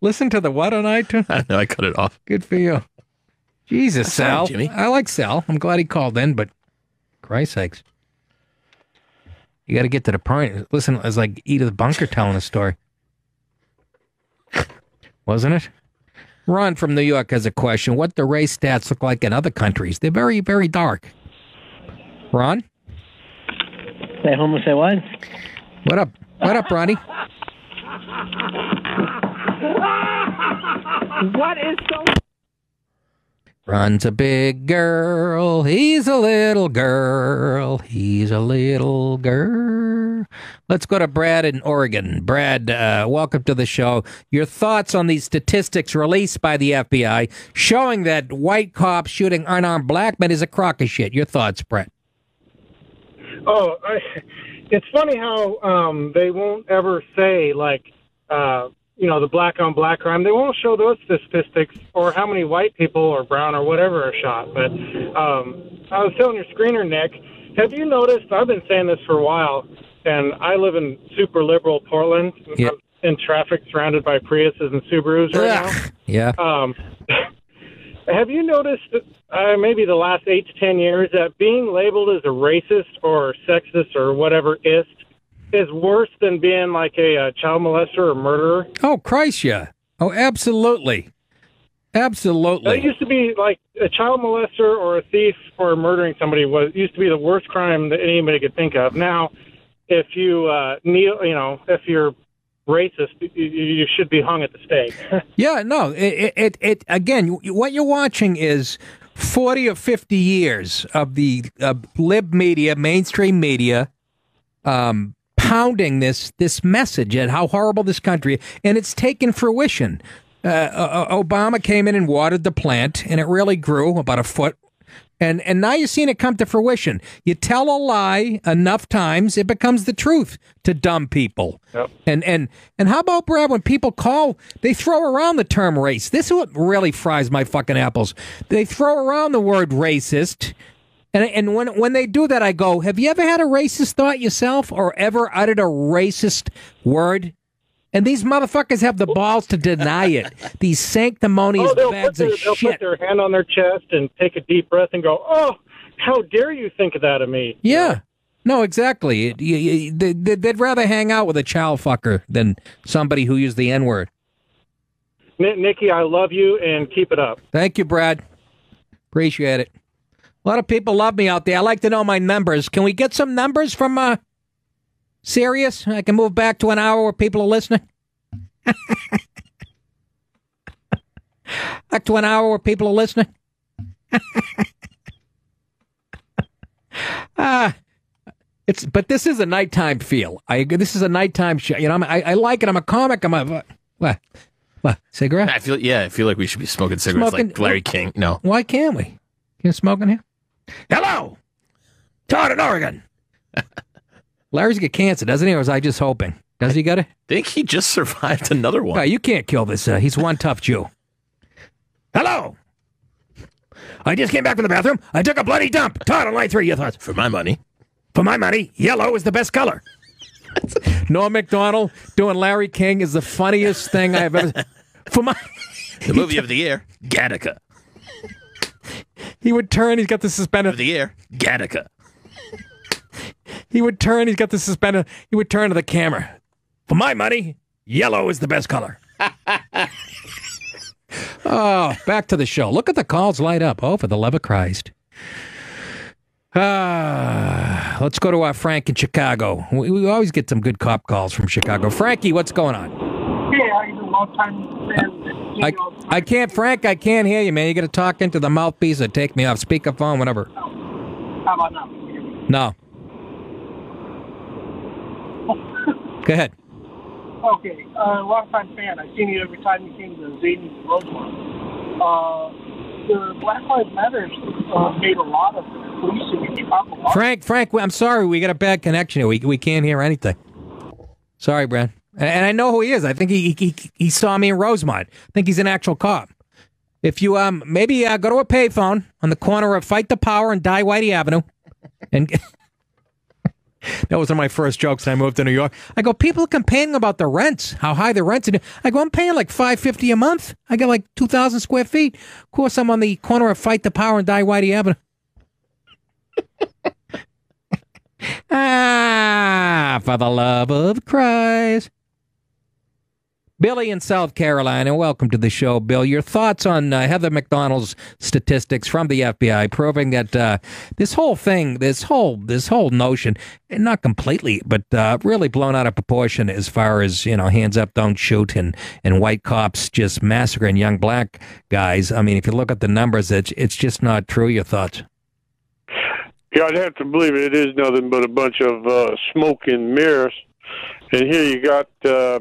Listen to the what on iTunes? I know I cut it off. Good for you. Jesus, Sorry, Sal. Jimmy. I like Sal. I'm glad he called in, but Christ sakes. You got to get to the point. Listen, it's like Edith Bunker telling a story. Wasn't it? Ron from New York has a question. What the race stats look like in other countries? They're very, very dark. Ron? Say homo, say what? What up? What up, Ronnie? What is so? Ron's a big girl. He's a little girl. He's a little girl. Let's go to Brad in Oregon. Brad, uh, welcome to the show. Your thoughts on these statistics released by the FBI showing that white cops shooting unarmed black men is a crock of shit. Your thoughts, Brett? Oh, I, it's funny how um, they won't ever say like, uh, you know, the black on black crime. They won't show those statistics or how many white people or brown or whatever are shot. But um, I was telling your screener, Nick, have you noticed? I've been saying this for a while, and I live in super liberal Portland. Yeah. I'm in traffic surrounded by Priuses and Subarus right now. Yeah. Um, have you noticed, uh, maybe the last eight to ten years, that being labeled as a racist or sexist or whatever ist is worse than being like a, uh child molester or murderer? Oh, Christ, yeah. Oh, absolutely. Absolutely. That used to be like a child molester or a thief or murdering somebody was used to be the worst crime that anybody could think of. Now, if you uh, kneel, you know, if you're racist, you, you should be hung at the stake. Yeah, no, it, it, it again, what you're watching is 40 or 50 years of the uh, lib media, mainstream media, um, pounding this this message at how horrible this country and it's taken fruition. Uh, uh, Obama came in and watered the plant, and it really grew about a foot. And and now you're seeing it come to fruition. You tell a lie enough times, it becomes the truth to dumb people. Yep. And and and how about Brad? When people call, they throw around the term race. This is what really fries my fucking apples. They throw around the word racist. And, and when when they do that, I go, "Have you ever had a racist thought yourself, or ever uttered a racist word?" And these motherfuckers have the balls to deny it. These sanctimonious oh, they'll, put bags their, of they'll shit. put their hand on their chest and take a deep breath and go, "Oh, how dare you think of that of me?" Yeah. No, exactly. It- you- you- they- they- They'd rather hang out with a child fucker than somebody who used the N word. Ni- Nikki, I love you and keep it up. Thank you, Brad. Appreciate it. A lot of people love me out there. I like to know my numbers. Can we get some numbers from uh Sirius? I can move back to an hour where people are listening. back to an hour where people are listening. Ah, it's but this is a nighttime feel. I this is a nighttime show. You know, I'm, I I like it. I'm a comic. I'm a what? What cigarette? I feel yeah, I feel like we should be smoking cigarettes Smoking- like Larry King. No. Why can't we? Can you smoke in here? Hello, Todd in Oregon. Larry's get cancer, doesn't he? Or was I just hoping? Does he get it? I think he just survived another one. Oh, you can't kill this. Uh, he's one tough Jew. Hello. I just came back from the bathroom. I took a bloody dump. Todd on line three. Your thoughts? For my money. For my money, yellow is the best color. Norm Macdonald doing Larry King is the funniest thing I've ever. For my, The movie of the year, Gattaca. He would turn. He's got the suspender. Of the year, Gattaca. He would turn. He's got the suspender. He would turn to the camera. For my money, yellow is the best color. oh, back to the show. Look at the calls light up. Oh, for the love of Christ. Ah, let's go to our Frank in Chicago. We, we always get some good cop calls from Chicago. Frankie, what's going on? Hey, how you doing? Long time fan. I, I can't, Frank. I can't hear you, man. You got to talk into the mouthpiece or take me off speakerphone, whatever. How about now? No. Go ahead. Okay, uh, long time fan. I've seen you every time you came to Zanies and Rosemont. Uh, the Black Lives Matter uh, made a lot of police and you talk a lot. Frank, Frank, I'm sorry. We got a bad connection here. We, we can't hear anything. Sorry, Brad. And- I know who he is. I think he, he, he saw me in Rosemont. I think he's an actual cop. If you um maybe uh, go to a payphone on the corner of Fight the Power and Die Whitey Avenue, and that was one of my first jokes when I moved to New York. I go, people are complaining about the rents, how high the rents. are. I go, I'm paying like five fifty a month. I got like two thousand square feet. Of course, I'm on the corner of Fight the Power and Die Whitey Avenue. ah, for the love of Christ. Billy in South Carolina, welcome to the show, Bill. Your thoughts on uh, Heather Mac Donald's statistics from the FBI proving that uh, this whole thing, this whole this whole notion, and not completely, but uh, really blown out of proportion as far as you know, hands up, don't shoot, and and white cops just massacring young black guys. I mean, if you look at the numbers, it's it's just not true. Your thoughts? Yeah, I'd have to believe it is nothing but a bunch of uh, smoke and mirrors. And here you got, uh,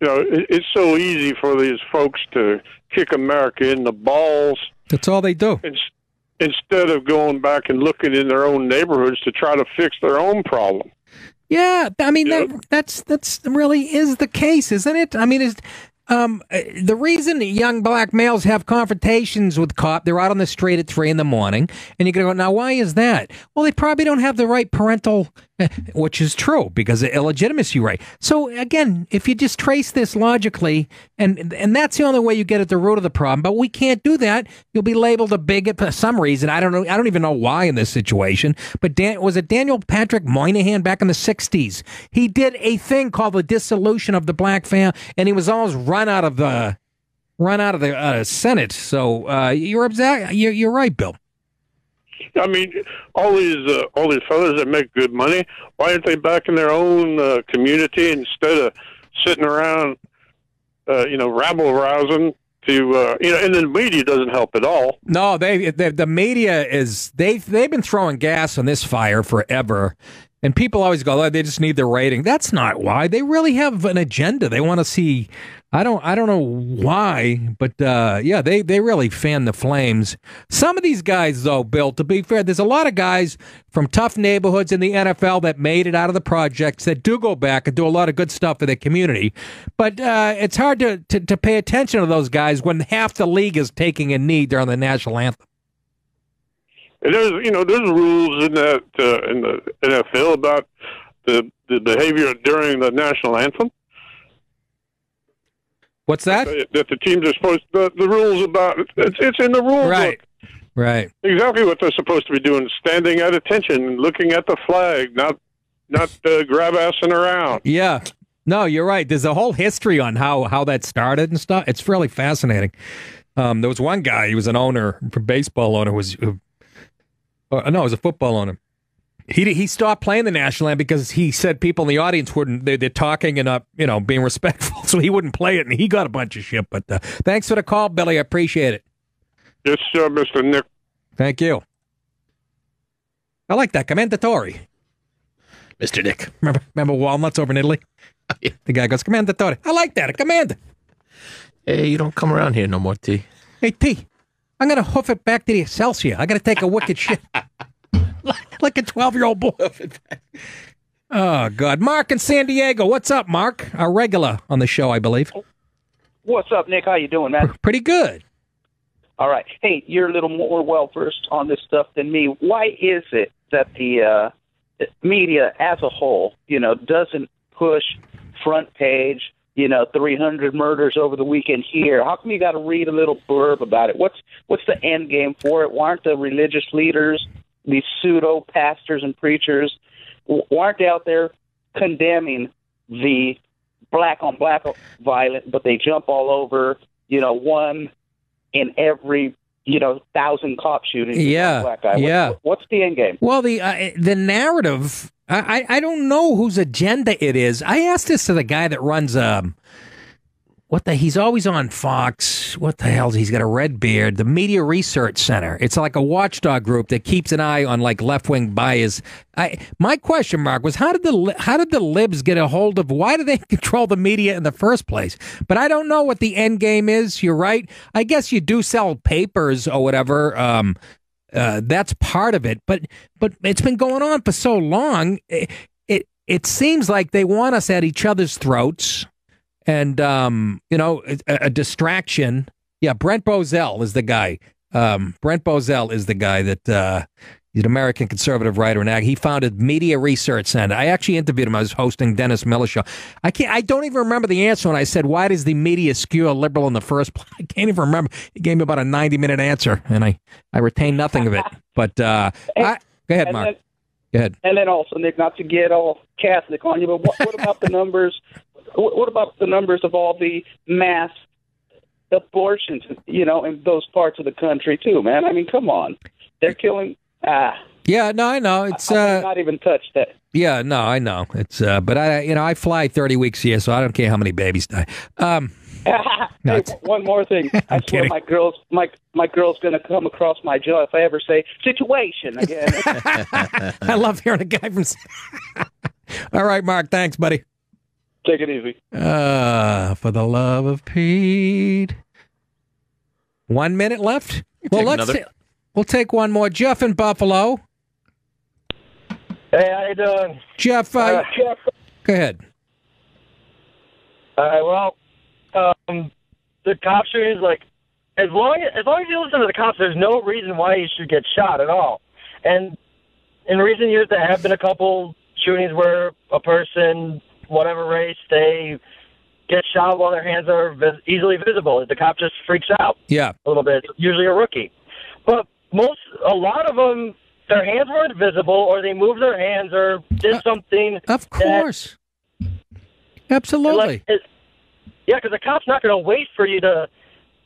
you know, it, it's so easy for these folks to kick America in the balls That's all they do. ins- instead of going back and looking in their own neighborhoods to try to fix their own problem. Yeah, I mean that, that's that's really is the case, isn't it? I mean, is um uh, the reason young black males have confrontations with cop? They're out on the street at three in the morning, and you're gonna go, now why is that? Well, they probably don't have the right parental, which is true because of illegitimacy right. So again, if you just trace this logically, and and that's the only way you get at the root of the problem. But we can't do that. You'll be labeled a bigot for some reason. I don't know. I don't even know why in this situation. But Dan, was it Daniel Patrick Moynihan back in the '60s? He did a thing called the dissolution of the black family, and he was almost run out of the run out of the uh, Senate. So uh, you're exact. You're, you're right, Bill. I mean, all these uh, all these fellas that make good money, why aren't they back in their own uh, community instead of sitting around, uh, you know, rabble rousing to uh, you know? And the media doesn't help at all. No, they, they the media is they they've been throwing gas on this fire forever. And people always go, oh, they just need their rating. That's not why. They really have an agenda. They want to see. I don't. I don't know why, but uh, yeah, they they really fan the flames. Some of these guys, though, Bill. To be fair, there's a lot of guys from tough neighborhoods in the NFL that made it out of the projects that do go back and do a lot of good stuff for the community. But uh, it's hard to, to to pay attention to those guys when half the league is taking a knee during the national anthem. There's you know there's rules in that uh, in the NFL about the the behavior during the national anthem. What's that? That the teams are supposed the, the rules about it's it's in the rules. Right. Right. Exactly what they're supposed to be doing: standing at attention, looking at the flag, not not uh, grab assing around. Yeah. No, you're right. There's a whole history on how how that started and stuff. It's really fascinating. Um, there was one guy. He was an owner, a baseball owner. Was uh, no, it was a football owner. He he stopped playing the national anthem because he said people in the audience wouldn't they, they're talking and not you know being respectful, so he wouldn't play it, and he got a bunch of shit. But uh, thanks for the call, Billy. I appreciate it. Yes, sir, Mister Nick. Thank you. I like that commendatory, Mr. Nick. Remember, remember walnuts over in Italy? The guy goes commendatory. I like that. A commander. Hey, you don't come around here no more, T. Hey T, I'm gonna hoof it back to the Excelsior. I gotta take a wicked shit. like a 12 year old boy. Oh, God. Mark in San Diego. What's up, Mark? A regular on the show, I believe. What's up, Nick? How you doing, man? Pretty good. All right. Hey, you're a little more well versed on this stuff than me. Why is it that the uh, media as a whole, you know, doesn't push front page, you know, 300 murders over the weekend here? How come you got to read a little blurb about it? What's what's the end game for it? Why aren't the religious leaders, these pseudo pastors and preachers, aren't out there condemning the black on black violence, but they jump all over, you know, one in every, you know, thousand cop shootings. Yeah, Black guy. What- yeah. what's the end game? Well, the uh, the narrative. I, I I don't know whose agenda it is. I asked this to the guy that runs um. What the? He's always on Fox. What the hell? He's got a red beard. The Media Research Center. It's like a watchdog group that keeps an eye on like left wing bias. I my question mark was how did the how did the libs get a hold of? Why do they control the media in the first place? But I don't know what the end game is. You're right. I guess you do sell papers or whatever. Um, uh, that's part of it. But but it's been going on for so long. It it, it seems like they want us at each other's throats, and um, you know, a, a distraction. Yeah, Brent Bozell is the guy. Um, Brent Bozell is the guy that uh, he's an American conservative writer and. He founded Media Research Center. I actually interviewed him. I was hosting Dennis Miller show. I can't. I don't even remember the answer when I said, "Why does the media skew a liberal in the first place?" I can't even remember. He gave me about a ninety-minute answer, and I I retained nothing of it. But uh, I, go ahead, Mark. then- Go ahead. And then also, Nick, not to get all Catholic on you, but what, what about the numbers? What, what about the numbers of all the mass abortions, you know, in those parts of the country too, man? I mean, come on, they're killing. Ah, Yeah, no, I know. It's uh, not even touched that. Yeah, no, I know. It's uh, but I, you know, I fly thirty weeks a year, so I don't care how many babies die. Um, hey, one more thing. I swear kidding. my girl's my my girl's gonna come across my jaw if I ever say situation again. I love hearing a guy from. All right, Mark. Thanks, buddy. Take it easy. Uh, for the love of Pete. One minute left. Well, take let's ta- we'll take one more. Jeff in Buffalo. Hey, how you doing? Jeff, uh, Jeff. go ahead. All right. Well, um, the cop shootings, like, as long as, as long as you listen to the cops, there's no reason why you should get shot at all. And in recent years, there have been a couple shootings where a person, whatever race, they get shot while their hands are vis- easily visible. The cop just freaks out Yeah. a little bit. Usually a rookie, but most, a lot of them, their hands weren't visible, or they moved their hands, or did uh, something. Of that- course. Absolutely. like, it, yeah, because the cop's not going to wait for you to.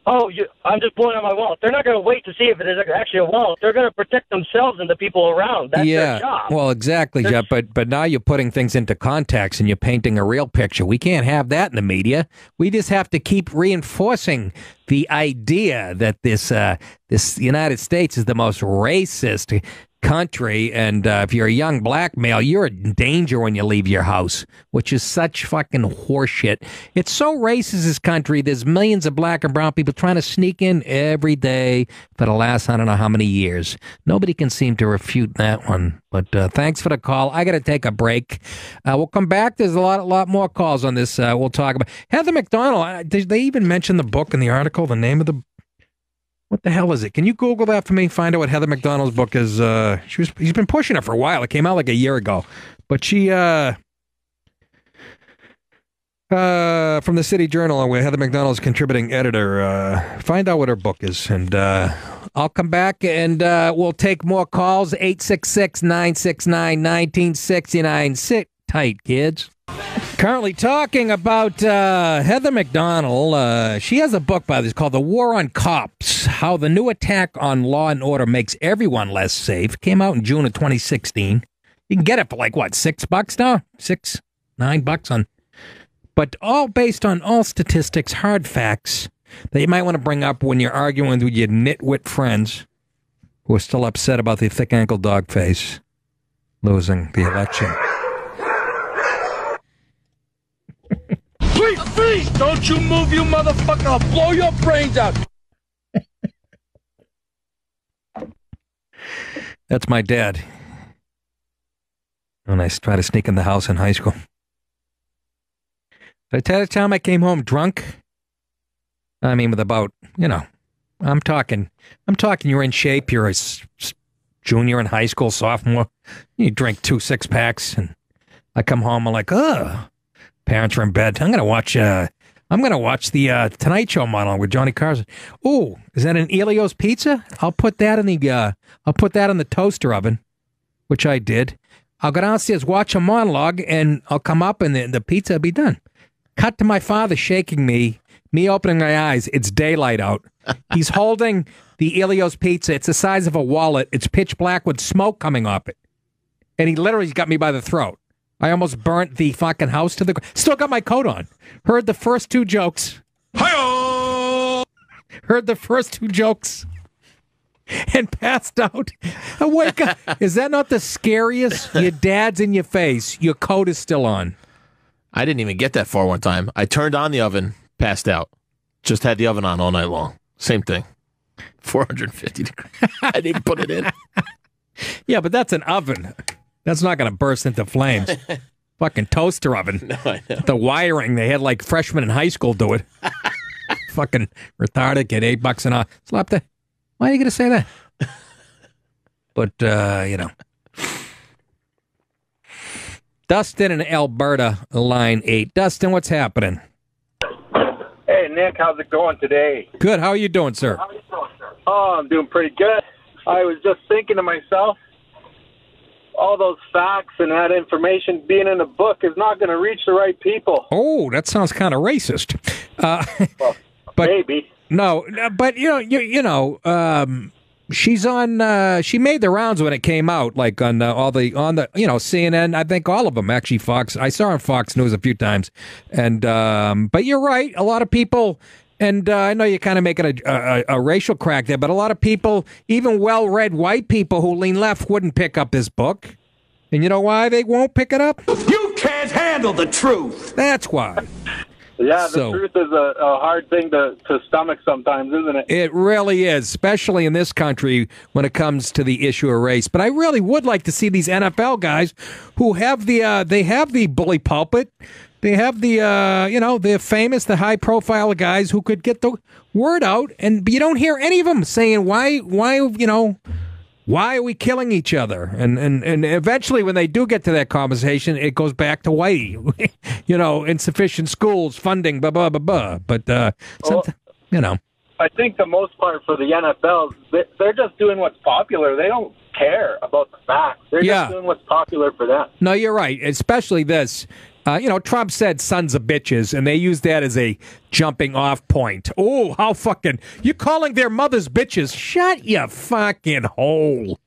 Oh, you, I'm just blowing out my wallet. They're not going to wait to see if it is actually a wallet. They're going to protect themselves and the people around. That's yeah. their job. Well, exactly, There's- Jeff. But but now you're putting things into context and you're painting a real picture. We can't have that in the media. We just have to keep reinforcing the idea that this uh, this United States is the most racist country, and uh, if you're a young black male, you're in danger when you leave your house, which is such fucking horseshit. It's so racist, this country. There's millions of black and brown people trying to sneak in every day for the last I don't know how many years. Nobody can seem to refute that one. But uh, thanks for the call. I got to take a break. Uh, we'll come back. There's a lot, a lot more calls on this. Uh, we'll talk about Heather Mac Donald. uh, Did they even mention the book in the article? The name of the what the hell is it? Can you Google that for me? Find out what Heather Mac Donald's book is. Uh, she was he's been pushing it for a while. It came out like a year ago, but she uh, uh, from the City Journal, where Heather Mac Donald's contributing editor. Uh, find out what her book is, and uh, I'll come back and uh, we'll take more calls. 866 969 1969. Sit tight, kids. Currently talking about uh, Heather Mac Donald. Uh, she has a book by this called "The War on Cops: How the New Attack on Law and Order Makes Everyone Less Safe." Came out in June of 2016. You can get it for like what six bucks now? Six, nine bucks on. But all based on all statistics, hard facts that you might want to bring up when you're arguing with your nitwit friends who are still upset about the thick ankle dog face losing the election. Please, please, don't you move, you motherfucker. I'll blow your brains out. That's my dad. When I try to sneak in the house in high school. You the time I came home drunk? I mean, with about, you know, I'm talking, I'm talking you're in shape, you're a junior in high school, sophomore. You drink two six packs, and I come home, I'm like, ugh. Parents are in bed. I'm going to watch, uh, I'm going to watch the uh, Tonight Show monologue with Johnny Carson. Ooh, is that an Elio's pizza? I'll put that in the, uh, I'll put that in the toaster oven, which I did. I'll go downstairs, watch a monologue, and I'll come up and the, the pizza will be done. Cut to my father shaking me, me opening my eyes. It's daylight out. He's holding the Elio's pizza. It's the size of a wallet. It's pitch black with smoke coming off it. And he literally's got me by the throat. I almost burnt the fucking house to the ground. Still got my coat on. Heard the first two jokes. Heard the first two jokes and passed out. I wake up. Is that not the scariest? Your dad's in your face. Your coat is still on. I didn't even get that far one time. I turned on the oven, passed out. Just had the oven on all night long. Same thing. 450 degrees. I didn't put it in. Yeah, but that's an oven. That's not going to burst into flames. Fucking toaster oven. No, I know. The wiring, they had like freshmen in high school do it. Fucking retarded get eight bucks an hour. Slap that. Why are you going to say that? But, uh, you know. Dustin in Alberta, line eight. Dustin, what's happening? Hey, Nick, how's it going today? Good. How are you doing, sir? Oh, I'm doing pretty good. I was just thinking to myself, all those facts and that information being in a book is not going to reach the right people. Oh, that sounds kind of racist. Uh, but maybe. No, no, but you know, you, you know, um, she's on. Uh, she made the rounds when it came out, like on uh, all the on the you know CNN. I think all of them actually. Fox. I saw her on Fox News a few times, and um, but you're right. A lot of people. And uh, I know you're kind of making a, a, a racial crack there, but a lot of people, even well-read white people who lean left, wouldn't pick up this book. And you know why they won't pick it up? You can't handle the truth. That's why. Yeah, the So- truth is a, a hard thing to, to stomach sometimes, isn't it? It really is, especially in this country when it comes to the issue of race. But I really would like to see these NFL guys who have the uh, they have the bully pulpit. They have the uh, you know the famous, the high profile guys who could get the word out, and you don't hear any of them saying why why you know why are we killing each other? And and and eventually, when they do get to that conversation, it goes back to Whitey. you know, insufficient schools, funding, blah blah blah blah. But uh, somet- you know. I think the most part for the NFL, they- they're just doing what's popular. They don't care about the facts. They're Yeah. just doing what's popular for them. No, you're right. Especially this. Uh, you know, Trump said sons of bitches, and they use that as a jumping off point. Oh, how fucking. You're calling their mothers bitches. Shut your fucking hole.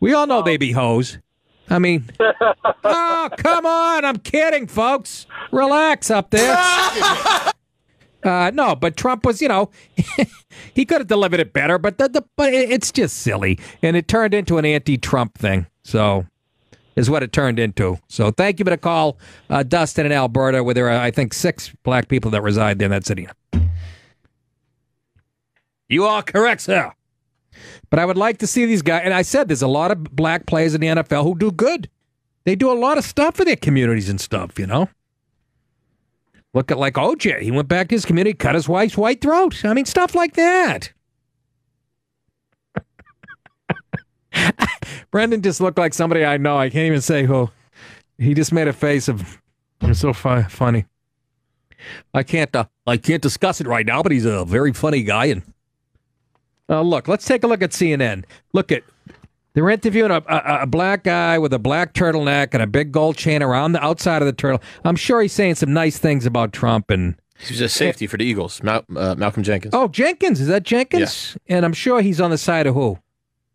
We all know they be hoes. I mean, oh, come on. I'm kidding, folks. Relax up there. Uh, no, but Trump was, you know, he could have delivered it better, but the, the but it's just silly, and it turned into an anti-Trump thing. So, is what it turned into. So, thank you for the call, uh, Dustin in Alberta, where there are, I think, six black people that reside there in that city. You are correct, sir. But I would like to see these guys, and I said there's a lot of black players in the NFL who do good. They do a lot of stuff for their communities and stuff, you know. Look at like OJ. He went back to his community, cut his wife's white throat. I mean, stuff like that. Brendan just looked like somebody I know. I can't even say who. He just made a face of. It's so fu- funny. I can't. Uh, I can't discuss it right now, but he's a very funny guy. And uh, look, let's take a look at CNN. Look at they're interviewing a, a, a black guy with a black turtleneck and a big gold chain around the outside of the turtle. I'm sure he's saying some nice things about Trump and. He's a safety for the Eagles, Mal- uh, Malcolm Jenkins. Oh, Jenkins. Is that Jenkins? And I'm sure he's on the side of who?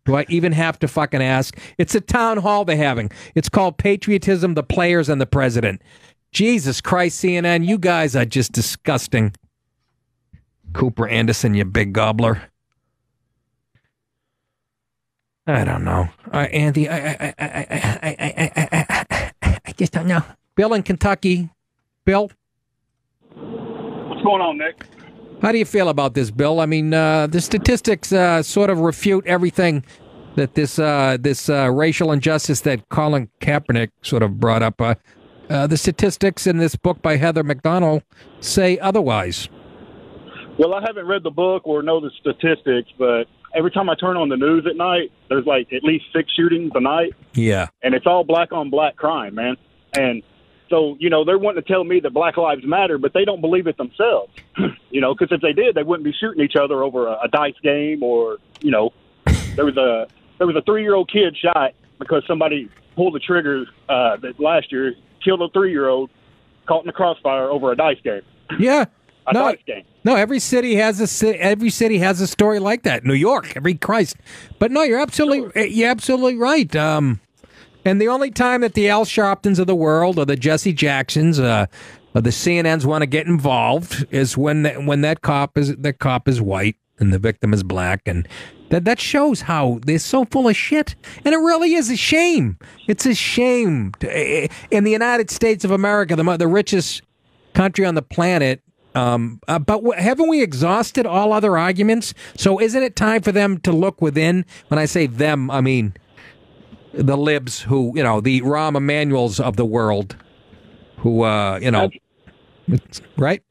Do I even have to fucking ask? It's a town hall they're having. It's called Patriotism, the Players, and the President. Jesus Christ, CNN, you guys are just disgusting. Cooper Anderson, you big gobbler. I don't know. Uh, Andy, I, I, I, I, I, I, I, I, I just don't know. Bill in Kentucky. Bill? What's going on, Nick? How do you feel about this, Bill? I mean, uh, the statistics uh, sort of refute everything that this uh, this uh, racial injustice that Colin Kaepernick sort of brought up. Uh, uh, the statistics in this book by Heather Mac Donald say otherwise. Well, I haven't read the book or know the statistics, but every time I turn on the news at night, there's like at least six shootings a night, Yeah. and it's all black on black crime, man. And so, you know, they're wanting to tell me that Black Lives Matter, but they don't believe it themselves. you know, because if they did, they wouldn't be shooting each other over a, a dice game or, you know, there was a there was a three year old kid shot because somebody pulled the trigger uh, that last year killed a three year old caught in the crossfire over a dice game. Yeah. A no, dice game. no. Every city has a every city has a story like that. New York, every Christ. But no, you're absolutely you're absolutely right. Um, and the only time that the Al Sharptons of the world or the Jesse Jacksons uh, or the CNNs want to get involved is when that, when that cop is the cop is white and the victim is black and. That, that shows how they're so full of shit. And it really is a shame. It's a shame. To, eh, in the United States of America, the, the richest country on the planet. Um, uh, but w- haven't we exhausted all other arguments? So isn't it time for them to look within? When I say them, I mean the libs who, you know, the Rahm Emanuels of the world who, uh, you know, right?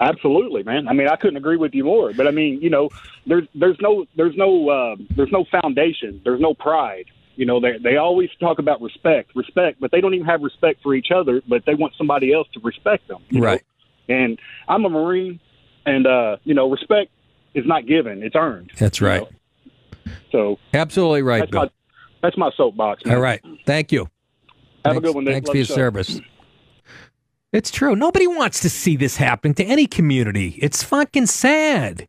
Absolutely, man. I mean, I couldn't agree with you more. But I mean, you know, there's there's no there's no uh, there's no foundation. There's no pride. You know, they they always talk about respect, respect, but they don't even have respect for each other. But they want somebody else to respect them. you know? Right. And I'm a Marine, and uh, you know, respect is not given; it's earned. That's right. So Absolutely right, Bill. my that's my soapbox. man. All right. Thank you. Have a good one, Nick. Thanks Love for your show. service. It's true. Nobody wants to see this happen to any community. It's fucking sad.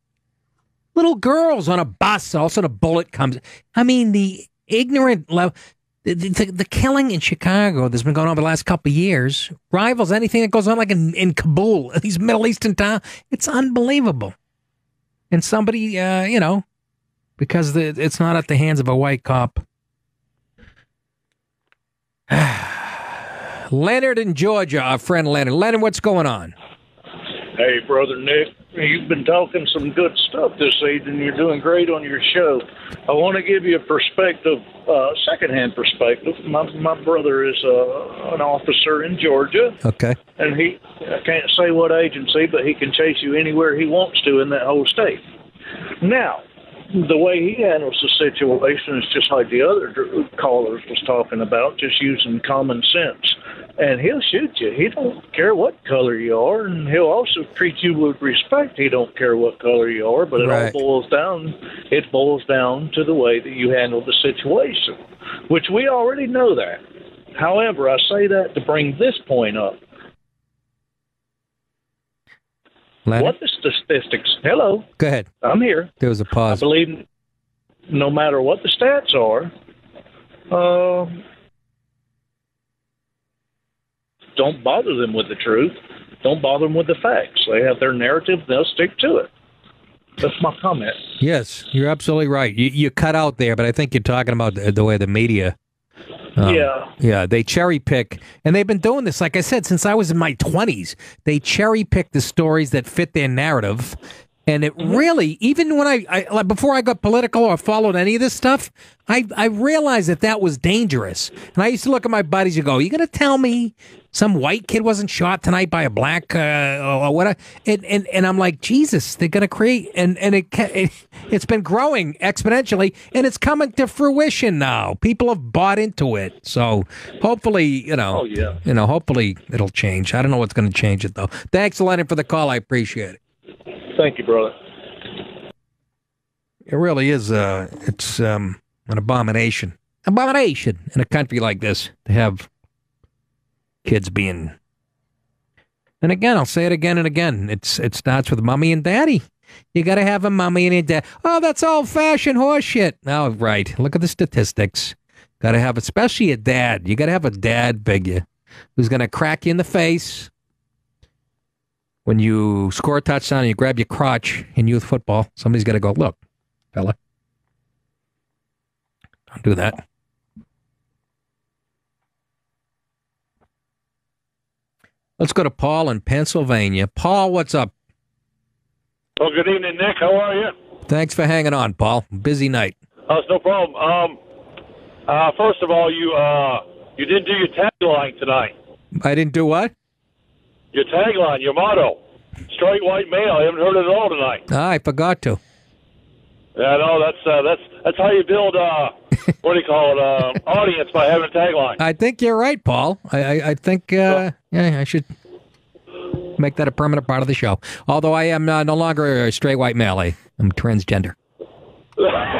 Little girls on a bus, all of a sudden a bullet comes. I mean, the ignorant level. The, the, the killing in Chicago that's been going on for the last couple of years rivals anything that goes on like in, in Kabul, these Middle Eastern towns. It's unbelievable. And somebody, uh, you know, because the, it's not at the hands of a white cop. Leonard in Georgia, our friend Leonard. Leonard, what's going on? Hey, brother Nick, you've been talking some good stuff this evening. You're doing great on your show. I want to give you a perspective, uh, secondhand perspective. My my brother is uh, an officer in Georgia, Okay. and he I can't say what agency, but he can chase you anywhere he wants to in that whole state. Now, the way he handles the situation is just like the other callers was talking about, just using common sense. And he'll shoot you. He don't care what color you are, and he'll also treat you with respect. He don't care what color you are, but it Right. all boils down. It boils down to the way that you handle the situation, which we already know that. However, I say that to bring this point up. Leonard? What the statistics? Hello, Go ahead. I'm here. There was a pause. I believe no matter what the stats are, um, don't bother them with the truth. Don't bother them with the facts. They have their narrative. They'll stick to it. That's my comment. Yes, you're absolutely right. You, you cut out there, but I think you're talking about the, the way the media. Um, Yeah. Yeah, they cherry pick, and they've been doing this, like I said, since I was in my 20s. They cherry pick the stories that fit their narrative. And it really, even when I, I like before I got political or followed any of this stuff, I, I realized that that was dangerous. And I used to look at my buddies and go, "You gonna tell me some white kid wasn't shot tonight by a black uh, or what?" And, and and I'm like, Jesus, they're gonna create, and and it, it it's been growing exponentially, and it's coming to fruition now. People have bought into it, so hopefully, you know, Oh, yeah. you know, hopefully it'll change. I don't know what's going to change it though. Thanks, Leonard, for the call. I appreciate it. Thank you, brother. It really is. Uh, it's um, an abomination. Abomination in a country like this to have kids being. And again, I'll say it again and again. It's it starts with mommy and daddy. You got to have a mommy and a dad. Oh, that's old fashioned horseshit. Oh, right. Look at the statistics. Got to have, especially a dad. You got to have a dad figure who's going to crack you in the face when you score a touchdown and you grab your crotch in youth football. Somebody's got to go, look, fella. Don't do that. Let's go to Paul in Pennsylvania. Paul, what's up? Well, good evening, Nick. How are you? Thanks for hanging on, Paul. Busy night. Oh, it's no problem. Um, uh, first of all, you uh, you didn't do your tagline tonight. I didn't do what? Your tagline, your motto, straight white male. I haven't heard it at all tonight. Ah, I forgot to. Yeah, no, that's uh, that's that's how you build uh, what do you call it, uh, audience by having a tagline. I think you're right, Paul. I I, I think uh, yeah, I should make that a permanent part of the show. Although I am uh, no longer a straight white male. I, I'm transgender.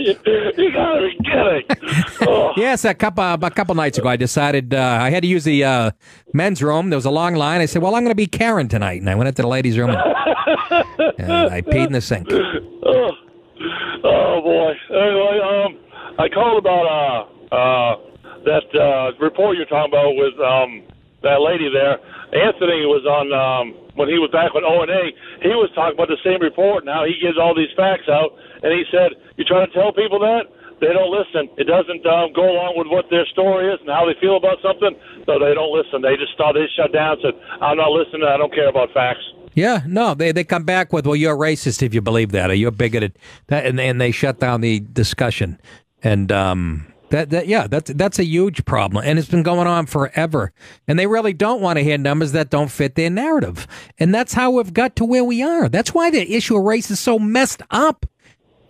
you, gotta be kidding. Oh. Yes, a couple a couple nights ago, I decided uh, I had to use the uh, men's room. There was a long line. I said, "Well, I'm going to be Karen tonight," and I went into the ladies' room and, and I peed in the sink. oh, oh boy. Anyway, um, I called about uh uh that uh report you're talking about with um that lady there. Anthony was on um when he was back with O and A. He was talking about the same report and how he gives all these facts out. And he said, "You trying to tell people that." They don't listen. It doesn't um, go along with what their story is and how they feel about something, so they don't listen. They just start. They shut down. Said, "I'm not listening. I don't care about facts." Yeah, no, they they come back with, "Well, you're racist if you believe that, or you're bigoted," that, and and they shut down the discussion. And um, that that yeah, that's that's a huge problem, and it's been going on forever. And they really don't want to hear numbers that don't fit their narrative, and that's how we've got to where we are. That's why the issue of race is so messed up.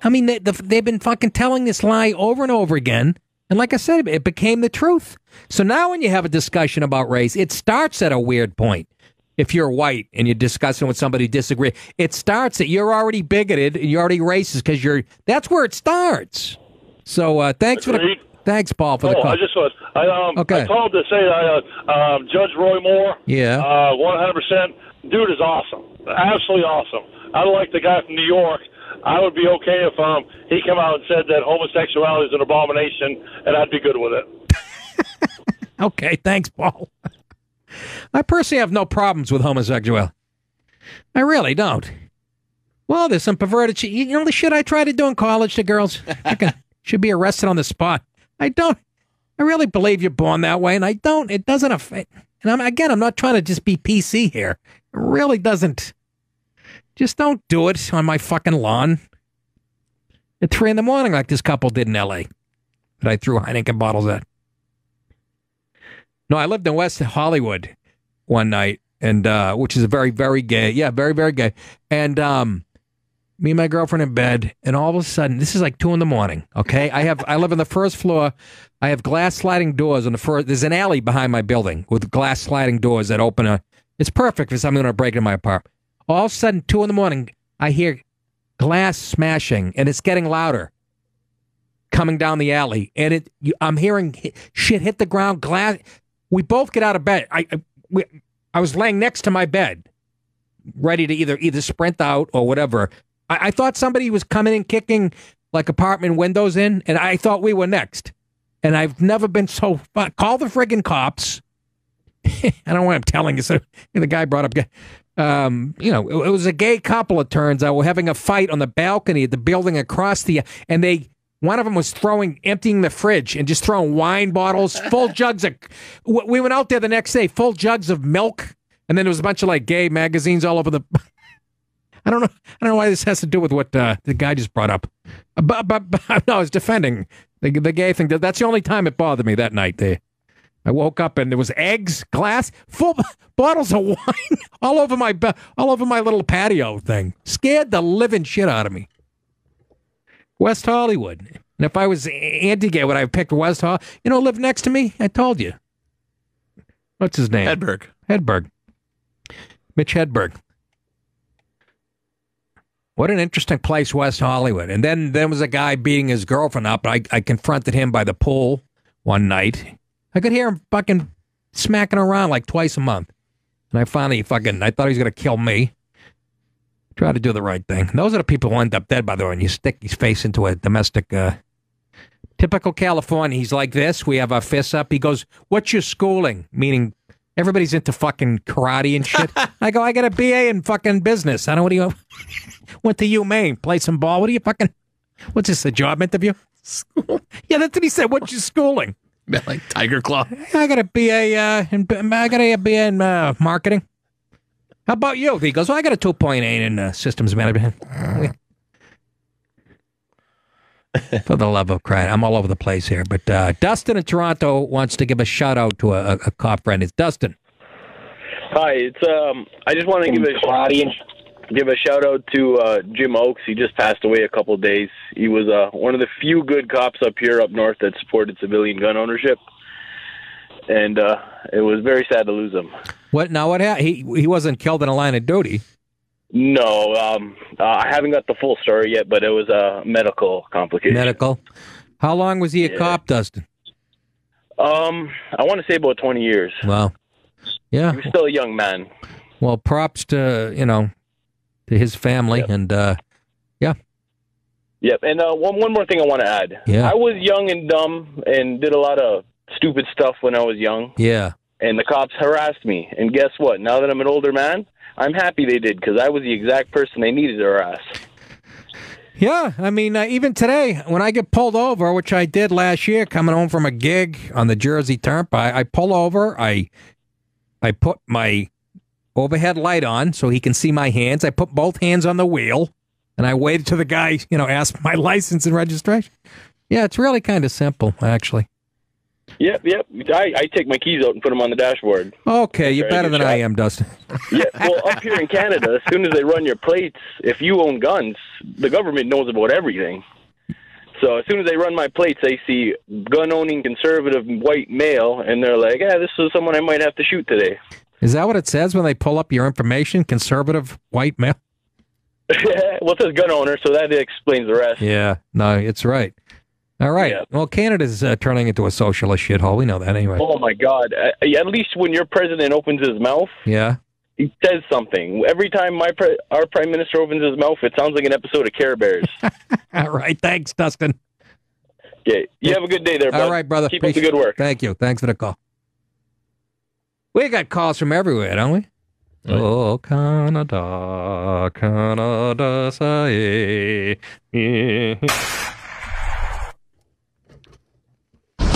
I mean, they, the, they've been fucking telling this lie over and over again. And like I said, it became the truth. So now when you have a discussion about race, it starts at a weird point. If you're white and you're discussing with somebody who disagree, it starts that you're already bigoted and you're already racist because you're. That's where it starts. So uh, thanks for the Agreed. Thanks, Paul, for the oh, call. I just was. I um Okay. I called to say I uh, um, Judge Roy Moore. Yeah. Uh, one hundred percent. dude is awesome, absolutely awesome. I like the guy from New York, I would be okay if um he came out and said that homosexuality is an abomination, and I'd be good with it. Okay, thanks, Paul. I personally have no problems with homosexuality. I really don't. Well, there's some perverted shit. You know the shit I tried to do in college to girls? I can, should be arrested on the spot. I don't. I really believe you're born that way, and I don't. It doesn't affect. And I'm again, I'm not trying to just be PC here. It really doesn't. Just don't do it on my fucking lawn at three in the morning like this couple did in L.A. that I threw Heineken bottles at. No, I lived in West Hollywood one night, and uh, which is a very, very gay. Yeah, very, very gay. And um, me and my girlfriend in bed, and all of a sudden, this is like two in the morning. Okay, I have I live on the first floor. I have glass sliding doors on the first. There's an alley behind my building with glass sliding doors that open a. It's perfect for something to break into my apartment. All of a sudden, two in the morning, I hear glass smashing, and it's getting louder coming down the alley, and it. You, I'm hearing hi- shit hit the ground. Glass. We both get out of bed. I. I, we, I was laying next to my bed, ready to either either sprint out or whatever. I, I thought somebody was coming and kicking like apartment windows in, and I thought we were next. And I've never been so. fu- Call the friggin' cops. I don't know why I'm telling you. So the guy brought up. Um, you know, it, it was a gay couple. It turns out, were having a fight on the balcony at the building across the, and they. One of them was throwing, emptying the fridge and just throwing wine bottles, full jugs of. We went out there the next day, full jugs of milk, and then there was a bunch of like gay magazines all over the. I don't know. I don't know why this has to do with what uh, the guy just brought up. But, but, but no, I was defending the the gay thing. That's the only time it bothered me that night. There, I woke up and there was eggs, glass, full bottles of wine all over my all over my little patio thing. Scared the living shit out of me. West Hollywood. And if I was anti-gay, would I have picked West Hall? You know, live next to me. I told you. What's his name? Hedberg. Hedberg. Mitch Hedberg. What an interesting place, West Hollywood. And then there was a guy beating his girlfriend up. I, I confronted him by the pool one night. I could hear him fucking smacking around like twice a month. And I finally fucking, I thought he was going to kill me. Try to do the right thing. Those are the people who end up dead, by the way, when you stick his face into a domestic. Uh, typical California. He's like this. We have our fists up. He goes, What's your schooling? Meaning everybody's into fucking karate and shit. I go, I got a BA in fucking business. I don't know what do you went to UMaine, play some ball. What are you fucking what's this, a job interview? School. Yeah, that's what he said. What's your schooling? like Tiger Claw. I got a BA uh, in I got a BA in uh, marketing. How about you? He goes, well, I got a 2.8 in uh, systems management. For the love of Christ, I'm all over the place here. But uh, Dustin in Toronto wants to give a shout out to a, a, friend. It's Dustin. Hi, it's um. I just want to give a give a shout out to uh, Jim Oakes. He just passed away a couple of days. He was uh, one of the few good cops up here up north that supported civilian gun ownership, and uh, it was very sad to lose him. What now? What happened? He he wasn't killed in a line of duty. No, um, uh, I haven't got the full story yet, but it was a medical complication. Medical. How long was he a cop, Dustin? Um, I want to say about twenty years. Wow. Yeah. He was still a young man. Well, props to you know to his family and uh, yeah. Yep. And uh, one one more thing I want to add. Yeah. I was young and dumb and did a lot of stupid stuff when I was young. Yeah. And the cops harassed me. And guess what? Now that I'm an older man, I'm happy they did because I was the exact person they needed to harass. Yeah, I mean, uh, even today, when I get pulled over, which I did last year, coming home from a gig on the Jersey Turnpike, I pull over, I, I put my overhead light on so he can see my hands. I put both hands on the wheel, and I waited till the guy, you know, asked my license and registration. Yeah, it's really kind of simple, actually. Yep, yep. I, I take my keys out and put them on the dashboard. Okay, you're better than I am, Dustin. Yeah, well, up here in Canada, as soon as they run your plates, if you own guns, the government knows about everything. So as soon as they run my plates, they see gun-owning conservative white male, and they're like, "Yeah, this is someone I might have to shoot today." Is that what it says when they pull up your information? Conservative white male? well, it says gun owner, so that explains the rest. Yeah, no, it's right. All right. Well, Canada's uh, turning into a socialist shithole. We know that anyway. Oh my God! Uh, at least when your president opens his mouth, Yeah. he says something. Every time my pre- our prime minister opens his mouth, it sounds like an episode of Care Bears. All right. Thanks, Dustin. okay, you have a good day there, bud. All right, brother. Keep up the good work. Thank you. Thanks for the call. We got calls from everywhere, don't we? Oh, Canada, Canada, say.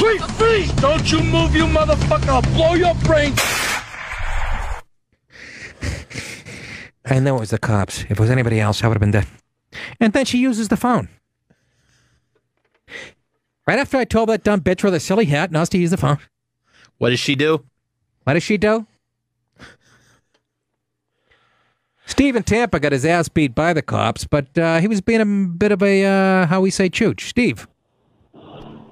Please, please, don't you move, you motherfucker! I'll blow your brains. I know it was the cops. If it was anybody else, I would have been dead. And then she uses the phone. Right after I told that dumb bitch with a silly hat not to use the phone. What does she do? What does she do? Steve in Tampa got his ass beat by the cops, but uh, he was being a bit of a, uh, how we say, chooch. Steve.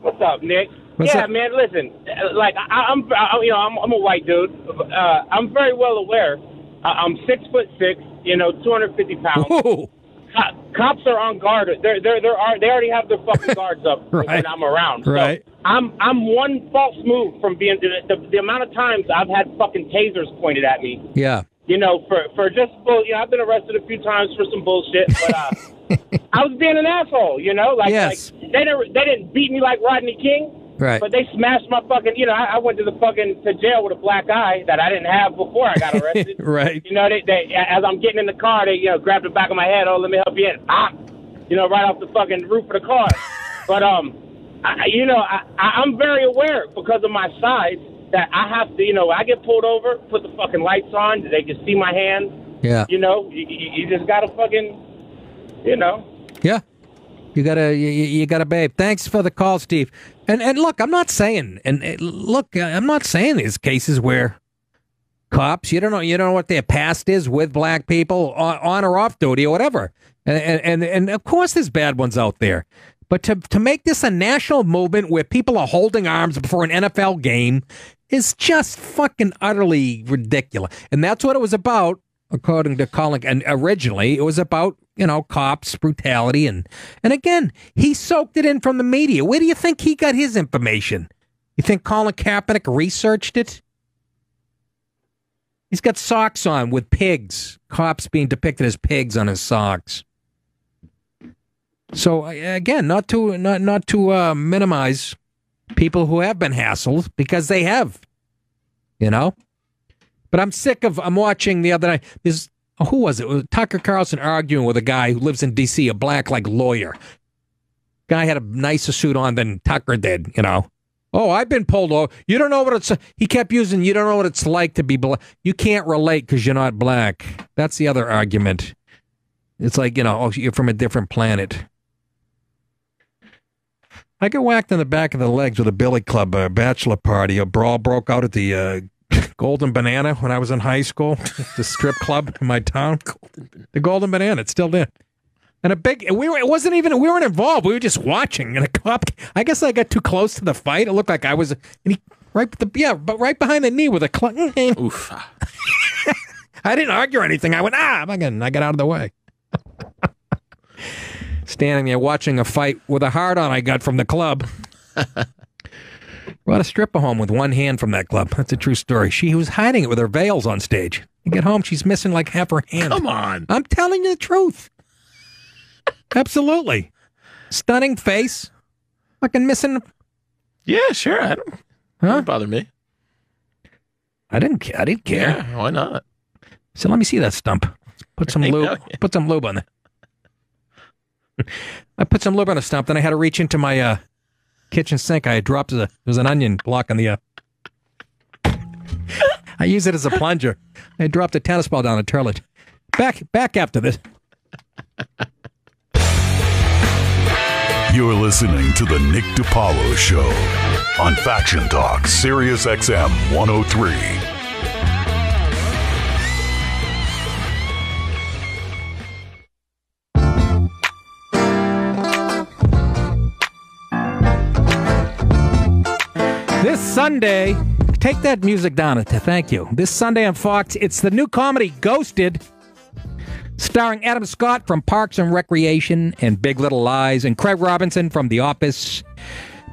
What's up, Nick? What's yeah, up? man. Listen, uh, like I, I'm, I, you know, I'm, I'm a white dude. Uh, I'm very well aware. I, I'm six foot six. You know, 250 pounds. Co- cops are on guard. They're, they're, they're, are, they already have their fucking guards up when I'm around. So Right. I'm, I'm one false move from being the, the, the amount of times I've had fucking tasers pointed at me. Yeah. You know, for for just bull. You know, I've been arrested a few times for some bullshit, but uh, I was being an asshole. You know, like, Yes. like they didn't they didn't beat me like Rodney King. Right. But they smashed my fucking. You know, I, I went to the fucking to jail with a black eye that I didn't have before I got arrested. Right. You know, they, they as I'm getting in the car, they you know grabbed the back of my head. Oh, let me help you in. Ah, you know, right off the fucking roof of the car. but um, I, you know, I, I I'm very aware because of my size that I have to. You know, I get pulled over, put the fucking lights on, they can see my hand. Yeah. You know, you, you just gotta fucking, you know. Yeah. You gotta, you you gotta, babe. Thanks for the call, Steve. And and look, I'm not saying, and look, I'm not saying these cases where cops, you don't know, you don't know what their past is with black people on, on or off duty or whatever. And, and and and of course, there's bad ones out there. But to to make this a national movement where people are holding arms before an NFL game is just fucking utterly ridiculous. And that's what it was about, according to Colin. And originally, it was about you know cops brutality and and again, he soaked it in from the media. Where do you think he got his information? You think Colin Kaepernick researched it? He's got socks on with pigs, cops being depicted as pigs on his socks. So again, not to not not to uh, minimize people who have been hassled because they have, you know. But I'm sick of. I'm watching the other night. This who was it? Tucker Carlson arguing with a guy who lives in D.C. A black like lawyer. Guy had a nicer suit on than Tucker did. You know. Oh, I've been pulled over. You don't know what it's. He kept using. You don't know what it's like to be black. You can't relate because you're not black. That's the other argument. It's like you know, oh, you're from a different planet. I got whacked in the back of the legs with a billy club at a bachelor party. A brawl broke out at the uh, Golden Banana when I was in high school, the strip club in my town. The Golden Banana, it's still there. And a big, we were, it wasn't even, we weren't involved. We were just watching. And a cop, I guess I got too close to the fight. It looked like I was, and he, right, the, yeah, but right behind the knee with a club. Oof. I didn't argue or anything. I went, ah, I'm gonna, I got out of the way. Standing there watching a fight with a hard on I got from the club. Brought a stripper home with one hand from that club. That's a true story. She was hiding it with her veils on stage. You get home, she's missing like half her hand. Come on. I'm telling you the truth. Absolutely. Stunning face. Fucking missing. Yeah, sure. I don't, Huh? doesn't bother me. I didn't. ca- I didn't care. Yeah, why not? So let me see that stump. Put some know, lube. yeah. Put some lube on it. I put some lube on the stump. Then I had to reach into my uh, kitchen sink. I dropped a there was an onion block on the. Uh, I use it as a plunger. I dropped a tennis ball down a toilet. Back back after this. You're listening to the Nick DiPaolo Show on Faction Talk, Sirius XM 103. This Sunday, take that music down. Thank you. This Sunday on Fox, it's the new comedy Ghosted, starring Adam Scott from Parks and Recreation and Big Little Lies, and Craig Robinson from The Office.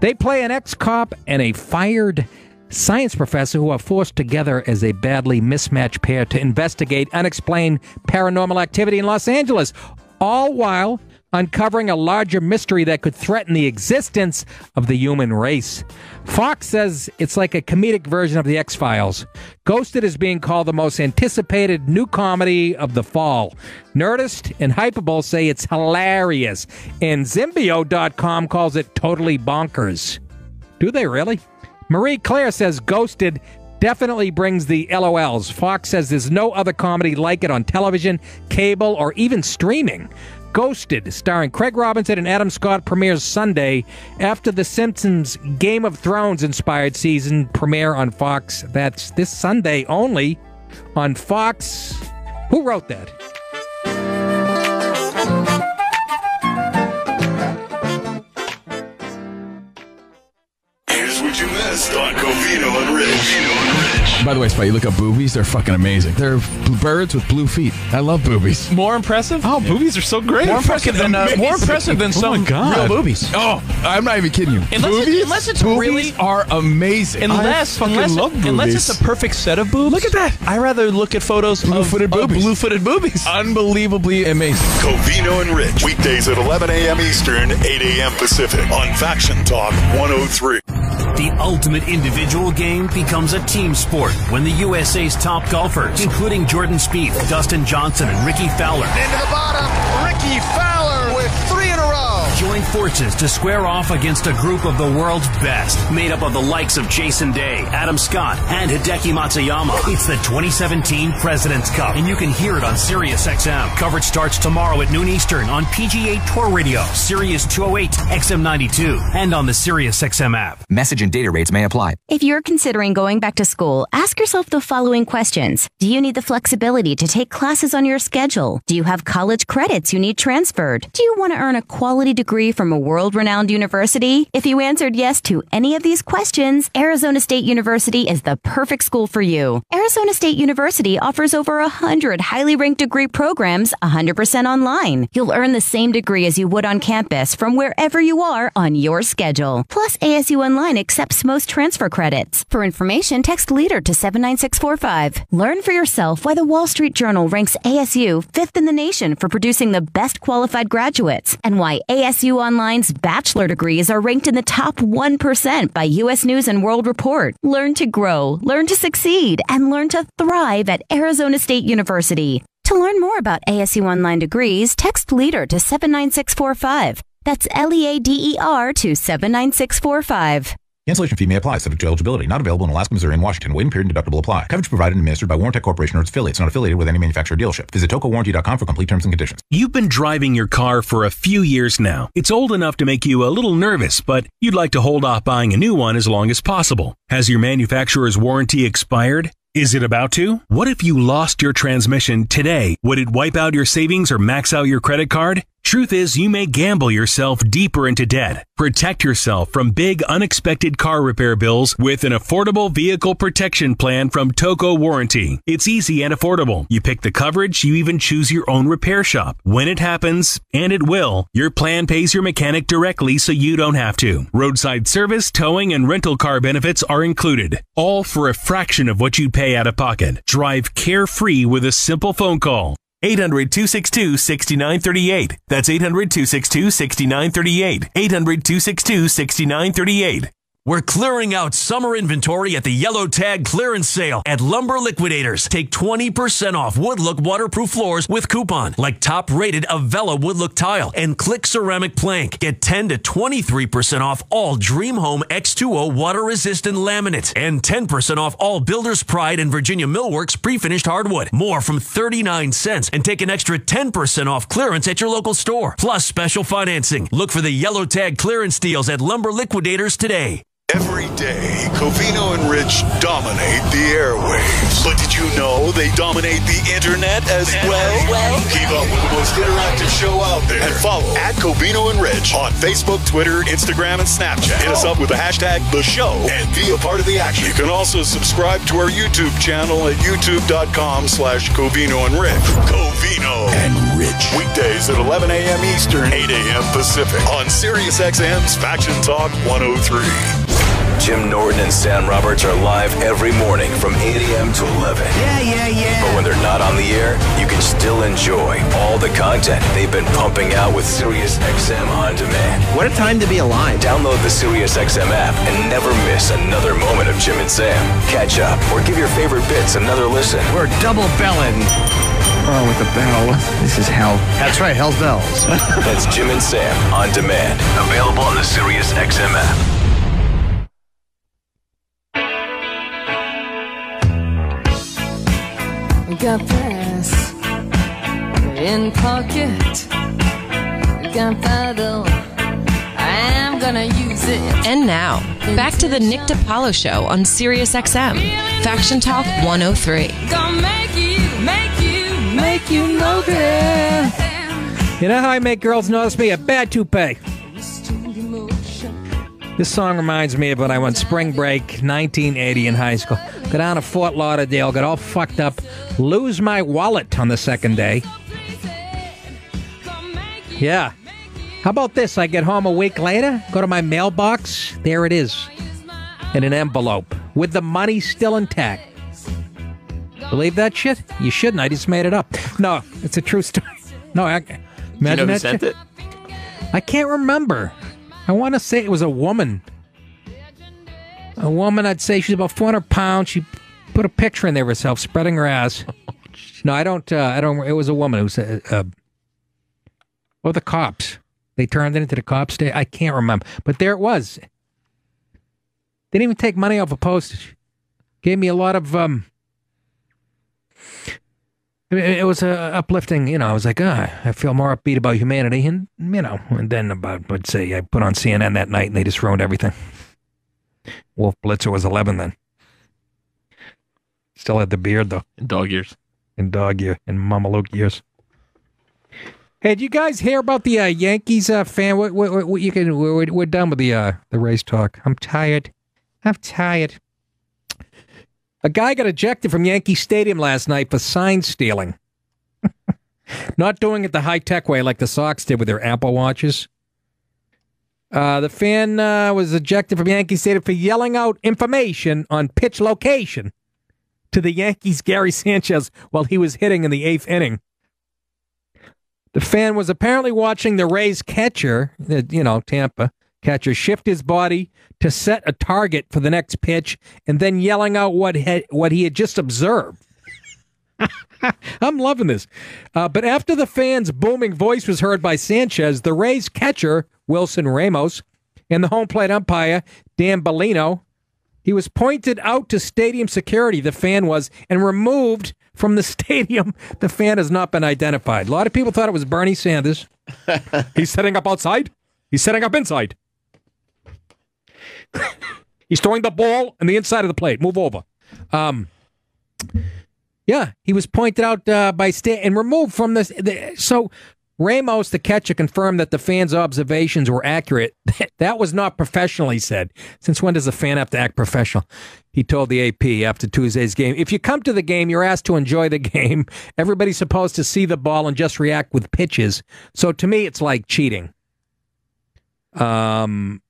They play an ex cop and a fired science professor who are forced together as a badly mismatched pair to investigate unexplained paranormal activity in Los Angeles, all while uncovering a larger mystery that could threaten the existence of the human race. Fox says it's like a comedic version of The X Files. Ghosted is being called the most anticipated new comedy of the fall. Nerdist and Hypable say it's hilarious, and Zimbio.com calls it totally bonkers. Do they really? Marie Claire says Ghosted definitely brings the LOLs. Fox says there's no other comedy like it on television, cable, or even streaming. Ghosted, starring Craig Robinson and Adam Scott, premieres Sunday after The Simpsons Game of Thrones inspired season premiere on Fox. That's this Sunday only on Fox. Who wrote that? Here's what you missed on Covino and Rich. By the way, Spy, you look up boobies, they're fucking amazing. They're b- birds with blue feet. I love boobies. More impressive? Oh, boobies are so great. More impressive than uh, more impressive than Oh my some God. real boobies. Oh, I'm not even kidding you. Unless it- boobies, unless it's boobies really- are amazing. Unless, I fucking unless, love boobies. unless it's a perfect set of boobs. Look at that. I rather look at photos blue-footed of, of blue-footed boobies. Unbelievably amazing. Covino and Rich. Weekdays at 11 a.m. Eastern, 8 a.m. Pacific on Faction Talk 103. The ultimate individual game becomes a team sport when the USA's top golfers, including Jordan Spieth, Dustin Johnson, and Rickie Fowler, Into the bottom, Rickie Fowler a join forces to square off against a group of the world's best, made up of the likes of Jason Day, Adam Scott, and Hideki Matsuyama. It's the 2017 President's Cup, and you can hear it on SiriusXM. Coverage starts tomorrow at noon Eastern on PGA Tour Radio, Sirius 208, XM92, and on the SiriusXM app. Message and data rates may apply. If you're considering going back to school, ask yourself the following questions. Do you need the flexibility to take classes on your schedule? Do you have college credits you need transferred? Do you want to earn a quality degree from a world renowned university? If you answered yes to any of these questions, Arizona State University is the perfect school for you. Arizona State University offers over a hundred highly ranked degree programs 100% online. You'll earn the same degree as you would on campus from wherever you are on your schedule. Plus, ASU Online accepts most transfer credits. For information, text LEADER to 79645. Learn for yourself why the Wall Street Journal ranks ASU fifth in the nation for producing the best qualified graduates, and why ASU Online's bachelor degrees are ranked in the top 1% by U.S. News and World Report. Learn to grow, learn to succeed, and learn to thrive at Arizona State University. To learn more about ASU Online degrees, text LEADER to 79645. That's L E A D E R to 79645. Cancellation fee may apply, subject to eligibility. Not available in Alaska, Missouri, and Washington. Waiting period and deductible apply. Coverage provided and administered by Warrantech Corporation or its affiliates. Not affiliated with any manufacturer dealership. Visit tocowarranty.com for complete terms and conditions. You've been driving your car for a few years now. It's old enough to make you a little nervous, but you'd like to hold off buying a new one as long as possible. Has your manufacturer's warranty expired? Is it about to? What if you lost your transmission today? Would it wipe out your savings or max out your credit card? Truth is, you may gamble yourself deeper into debt. Protect yourself from big, unexpected car repair bills with an affordable vehicle protection plan from Toco Warranty. It's easy and affordable. You pick the coverage, you even choose your own repair shop. When it happens, and it will, your plan pays your mechanic directly so you don't have to. Roadside service, towing, and rental car benefits are included. All for a fraction of what you'd pay out of pocket. Drive carefree with a simple phone call. 800 262 6938. That's 800 262 6938. 800 262 6938. We're clearing out summer inventory at the Yellow Tag clearance sale at Lumber Liquidators. Take 20% off Woodlook waterproof floors with coupon, like top rated Avella Woodlook tile and Click ceramic plank. Get 10 to 23% off all Dream Home X2O water resistant laminate and 10% off all Builder's Pride and Virginia Millworks pre-finished hardwood. More from 39 cents and take an extra 10% off clearance at your local store. Plus special financing. Look for the Yellow Tag clearance deals at Lumber Liquidators today. Every day, Covino and Rich dominate the airwaves. But did you know they dominate the internet as well? Keep up with the most interactive show out there. And follow at Covino and Rich on Facebook, Twitter, Instagram, and Snapchat. Hit us up with the hashtag The Show and be a part of the action. You can also subscribe to our YouTube channel at youtube.com slash Covino and Rich. Covino and Rich. Weekdays at 11 a.m. Eastern, 8 a.m. Pacific on SiriusXM's Faction Talk 103. Jim Norton and Sam Roberts are live every morning from 8 a.m. to 11. Yeah, yeah, yeah. But when they're not on the air, you can still enjoy all the content they've been pumping out with SiriusXM On Demand. What a time to be alive. Download the SiriusXM app and never miss another moment of Jim and Sam. Catch up or give your favorite bits another listen. We're double belling. Oh, with a bell. This is hell. That's right, hell's bells. That's Jim and Sam On Demand. Available on the SiriusXM app. Got press in pocket. Gunpowder. I'm gonna use it. And now, back to the Nick DiPaolo Show on Sirius XM. Faction Talk 103. Gonna make you, make you, make you know that. You know how I make girls notice me? A bad toupee. This song reminds me of when I went spring break 1980 in high school. Go down to Fort Lauderdale, got all fucked up, lose my wallet on the second day. Yeah. How about this? I get home a week later, go to my mailbox, there it is, in an envelope with the money still intact. Believe that shit? You shouldn't. I just made it up. No, it's a true story. No, I, imagine Do you know who sent shit? it? I can't remember. I want to say it was a woman. A woman, I'd say she's about 400 pounds. She put a picture in there of herself spreading her ass. no, I don't. Uh, I don't. It was a woman who said, uh, "Oh, the cops." They turned it into the cops. Day. I can't remember, but there it was. Didn't even take money off of postage. Gave me a lot of. um I mean, It was uh, uplifting, you know. I was like, ah, I feel more upbeat about humanity, and you know, and then about, let's say, I put on CNN that night, and they just ruined everything. Wolf Blitzer was 11 then. Still had the beard though. In dog years. In dog year. And Mamaluke years. Hey, did you guys hear about the uh, Yankees uh, fan? What, what, what, what you can? We're, we're done with the uh, the race talk. I'm tired. I'm tired. A guy got ejected from Yankee Stadium last night for sign stealing. Not doing it the high tech way like the Sox did with their Apple watches. Uh, the fan uh, was ejected from Yankee Stadium for yelling out information on pitch location to the Yankees' Gary Sanchez while he was hitting in the eighth inning. The fan was apparently watching the Rays catcher, uh, you know, Tampa catcher, shift his body to set a target for the next pitch and then yelling out what, had, what he had just observed. I'm loving this. Uh, but after the fan's booming voice was heard by Sanchez, the Rays catcher, Wilson Ramos, and the home plate umpire, Dan Bellino, he was pointed out to stadium security, the fan was, and removed from the stadium. The fan has not been identified. A lot of people thought it was Bernie Sanders. He's setting up outside. He's setting up inside. He's throwing the ball on the inside of the plate. Move over. Um, yeah, he was pointed out uh, by state and removed from this. The, so Ramos, the catcher, confirmed that the fans' observations were accurate. that was not professional, he said. Since when does a fan have to act professional? He told the AP after Tuesday's game. If you come to the game, you're asked to enjoy the game. Everybody's supposed to see the ball and just react with pitches. So to me, it's like cheating. Um.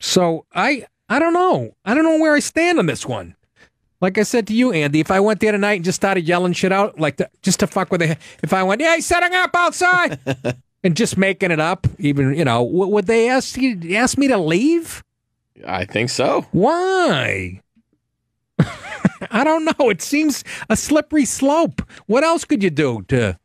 So I I don't know. I don't know where I stand on this one. Like I said to you, Andy, if I went there tonight and just started yelling shit out, like the, just to fuck with the, if I went, yeah, he's setting up outside, and just making it up, even you know, w- would they ask you ask me to leave? I think so. Why? I don't know. It seems a slippery slope. What else could you do to?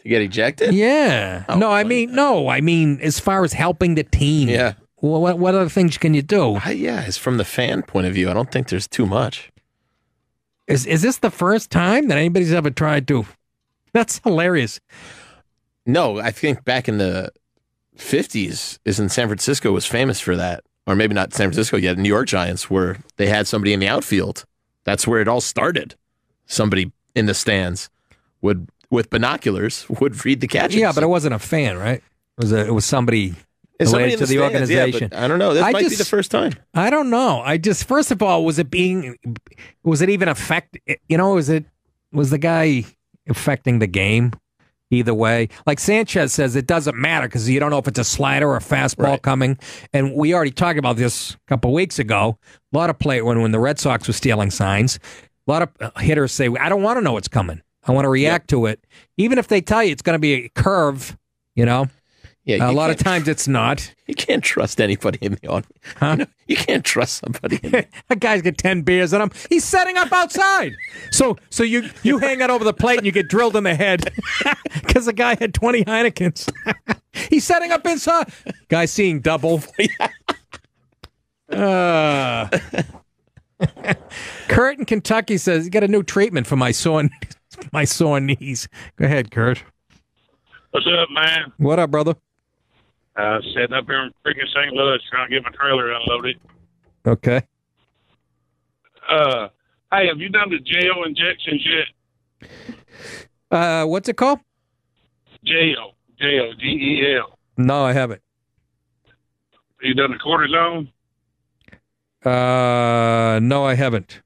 To get ejected? Yeah. Oh, no, I mean, no, I mean, as far as helping the team. Yeah. Well, what what other things can you do? I, yeah, it's from the fan point of view. I don't think there's too much. Is is this the first time that anybody's ever tried to? That's hilarious. No, I think back in the 50s is in San Francisco was famous for that. Or maybe not San Francisco yet, New York Giants, where they had somebody in the outfield. That's where it all started. Somebody in the stands would, with binoculars, would read the catches. Yeah, but it wasn't a fan, right? It was a, it was somebody related to the stands, yeah, organization. I don't know. This I might be the first time. I don't know. I just first of all, was it being was it even affect you know, was it was the guy affecting the game? either way. Like Sanchez says, it doesn't matter because you don't know if it's a slider or a fastball coming. And we already talked about this a couple weeks ago. A lot of play when when the Red Sox were stealing signs. A lot of uh, hitters say, "I don't want to know what's coming. I want to react to it, even if they tell you it's going to be a curve." You know. Yeah, a lot of times it's not. You can't trust anybody in the audience. You, know, you can't trust somebody. In that guy's got ten beers in him. He's setting up outside. So so you you hang out over the plate and you get drilled in the head because the guy had twenty Heinekens. He's setting up inside. Guy seeing double. Uh, Kurt in Kentucky says he got a new treatment for my sore my sore knees. Go ahead, Kurt. What's up, man? What up, brother? Uh, sitting up here in freaking St. Louis trying to get my trailer unloaded. Okay. Uh, hey, have you done the jail injections yet? Uh, what's it called? Jail, jail, G E L. No, I haven't. You done the cortisone? Uh, no, I haven't.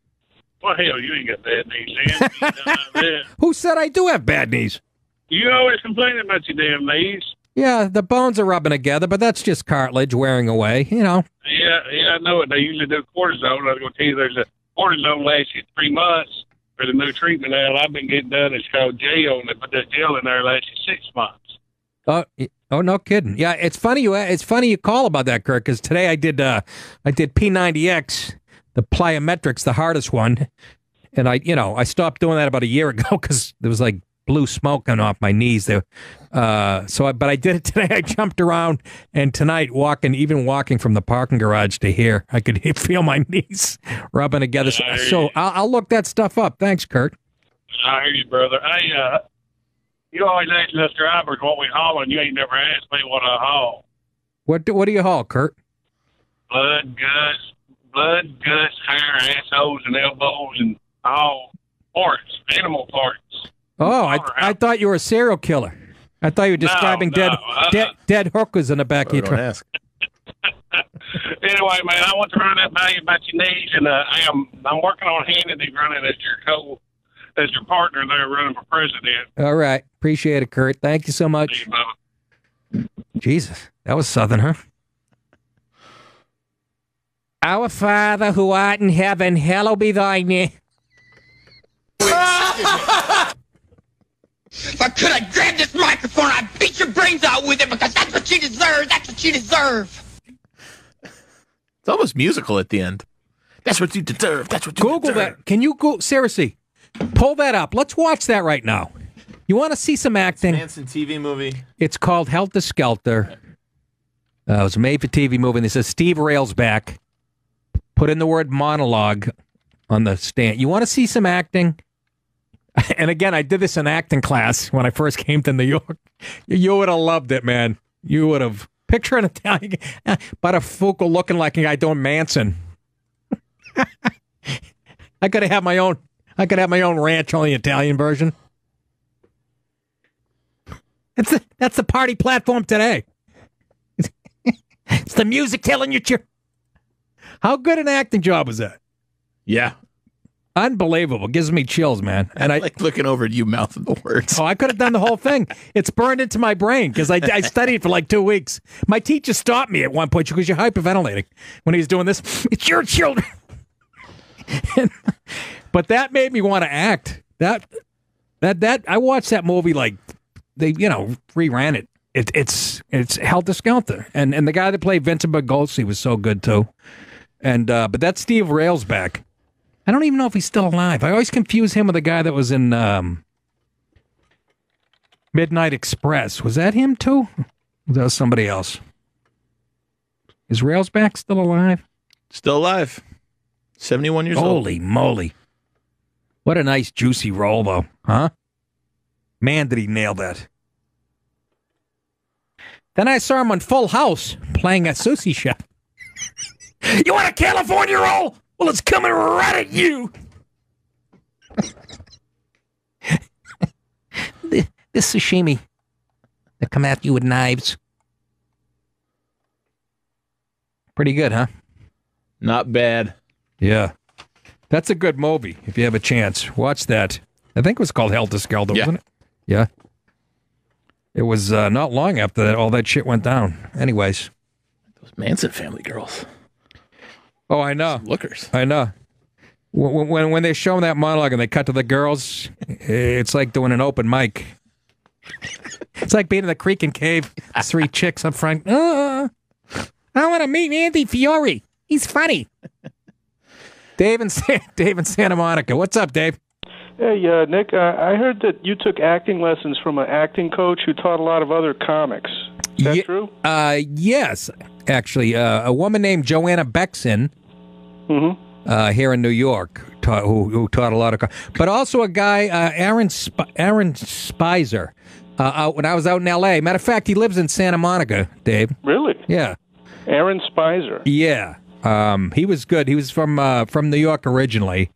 Well, hell, you ain't got bad knees, man. You done that. Who said I do have bad knees? You always complaining about your damn knees. Yeah, the bones are rubbing together, but that's just cartilage wearing away. You know. Yeah, yeah, I know it. They usually do cortisone. I was going to tell you there's a cortisone lasts you three months for the new treatment now I've been getting done. It's called gel, and they put that gel in there lasts you six months. Oh, oh, no kidding. Yeah, it's funny you it's funny you call about that, Kirk, because today I did uh I did P90X, the plyometrics, the hardest one, and I you know I stopped doing that about a year ago because it was like blue smoke coming off my knees there. Uh, so I, but I did it today. I jumped around, and tonight walking, even walking from the parking garage to here, I could feel my knees rubbing together. So, so I'll, I'll look that stuff up. Thanks, Kurt. I hear you, brother. I, uh, you always ask us drivers what we haul, and You ain't never asked me what I haul. What do, what do you haul, Kurt? Blood, guts, blood, guts, hair, assholes, and elbows, and all parts, animal parts. Oh, I, I thought you were a serial killer. I thought you were describing dead, uh, dead dead hookers in the back of your don't truck. ask. Anyway, man, I want to run that by you about your knees, and uh, I am I'm working on Hannity running as your co as your partner there running for president. All right, appreciate it, Kurt. Thank you so much. Jesus, that was southern, huh? Our Father who art in heaven, hallowed be thy name. But could I grab this microphone? I'd beat your brains out with it because that's what you deserve. That's what you deserve. It's almost musical at the end. That's what you deserve. That's what you deserve. Google deserve. that. Can you go seriously? Pull that up. Let's watch that right now. You want to see some acting? Manson TV movie. It's called Helter Skelter. Uh, it was a made for TV movie, and it says Steve Railsback. Put in the word monologue on the stand. You want to see some acting? And again, I did this in acting class when I first came to New York. You would have loved it, man. You would have. Picture an Italian, but a Fucal looking like a guy doing Manson. I could have my own. I could have my own ranch on the Italian version. That's the, that's the party platform today. it's the music telling you. How good an acting job was that? Yeah. Unbelievable. Gives me chills, man. And I like looking over at you mouthing the words. Oh, I could have done the whole thing. It's burned into my brain because I, I studied for like two weeks. My teacher stopped me at one point because you're hyperventilating when he was doing this. It's your children. And- but that made me want to act. That that that I watched that movie like they you know reran it. It it's it's Helter Skelter, and and the guy that played Vincent Bugliosi was so good too. And uh, but that's Steve Railsback. I don't even know if he's still alive. I always confuse him with the guy that was in um, Midnight Express. Was that him too? That was somebody else. Is Railsback still alive? Still alive. 71 years old. Holy moly. What a nice juicy roll though, huh? Man, did he nail that. Then I saw him on Full House playing a sushi chef. you want a California roll? Well, it's coming right at you. the, this sashimi. They come at you with knives. Pretty good, huh? Not bad. Yeah. That's a good movie if you have a chance. Watch that. I think it was called Helter Skelter, Yeah. wasn't it? Yeah. It was uh, not long after that all that shit went down. Anyways. Those Manson family girls. Oh, I know. Lookers. I know. When, when when they show them that monologue and they cut to the girls, it's like doing an open mic. It's like being in the creek and cave. Three chicks up front. Uh, I want to meet Andy Fiore. He's funny. Dave and Sa- Dave in Santa Monica. What's up, Dave? Hey, uh, Nick, uh, I heard that you took acting lessons from an acting coach who taught a lot of other comics. Is that Ye- true? Uh, yes, actually, uh, a woman named Joanna Beckson, uh, here in New York, taught, who, who taught a lot of, co- but also a guy, uh, Aaron Sp- Aaron Speiser. uh, out when I was out in L.A. Matter of fact, he lives in Santa Monica, Dave. Really? Yeah. Aaron Speiser. Yeah, um, he was good. He was from uh, from New York originally,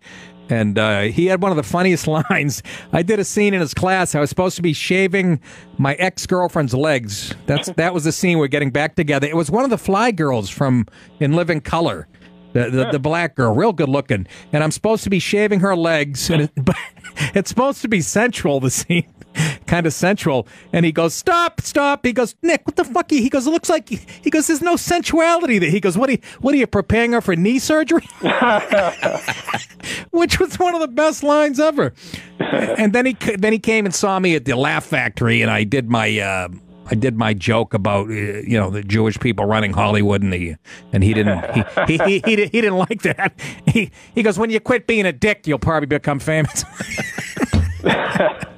and uh, he had one of the funniest lines. I did a scene in his class. I was supposed to be shaving my ex girlfriend's legs. That's that was the scene we're getting back together. It was one of the Fly Girls from In Living Color. The, the, the black girl, real good looking, and I'm supposed to be shaving her legs, and it, but it's supposed to be sensual. The scene, kind of sensual, and he goes, "Stop, stop!" He goes, "Nick, what the fuck?" He goes, "It looks like," he goes, "There's no sensuality there." He goes, "What are you, what are you preparing her for knee surgery?" Which was one of the best lines ever. and then he then he came and saw me at the Laugh Factory, and I did my. Uh, I did my joke about uh, you know the Jewish people running Hollywood, and the and he didn't he he, he, he, didn't- he didn't like that. He he goes, when you quit being a dick, you'll probably become famous.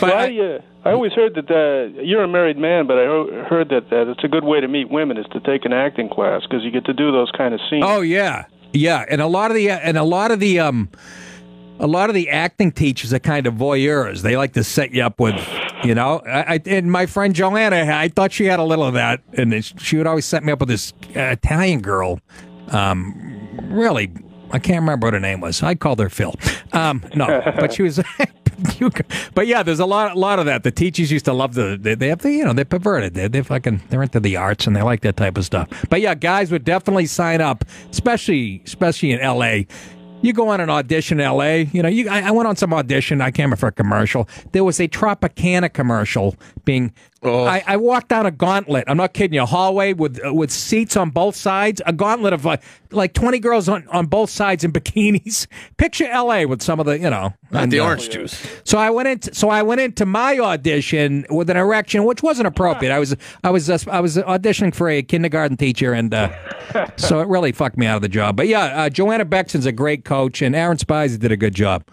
But I, uh, I always heard that uh, you're a married man, but I heard that, that it's a good way to meet women is to take an acting class because you get to do those kind of scenes. Oh yeah, yeah, and a lot of the and a lot of the um, a lot of the acting teachers are kind of voyeurs. They like to set you up with, you know. I, I and my friend Joanna, I thought she had a little of that, and she would always set me up with this uh, Italian girl. Um, really, I can't remember what her name was. I called her Phil. Um, no, but she was. you, but yeah, there's a lot, a lot of that. The teachers used to love the. They, they have the, you know, they're perverted. They, they fucking, they're into the arts and they like that type of stuff. But yeah, guys would definitely sign up, especially, especially in L.A. You go on an audition in L.A. You know, you, I, I went on some audition. I came for a commercial. There was a Tropicana commercial being. I, I walked down a gauntlet. I'm not kidding you. A hallway with uh, with seats on both sides. A gauntlet of like like 20 girls on, on both sides in bikinis. Picture L.A. with some of the you know Not and, the uh, orange juice. So I went into so I went into my audition with an erection, which wasn't appropriate. I was I was uh, I was auditioning for a kindergarten teacher, and uh, so it really fucked me out of the job. But yeah, uh, Joanna Beckson's a great coach, and Aaron Speiser did a good job.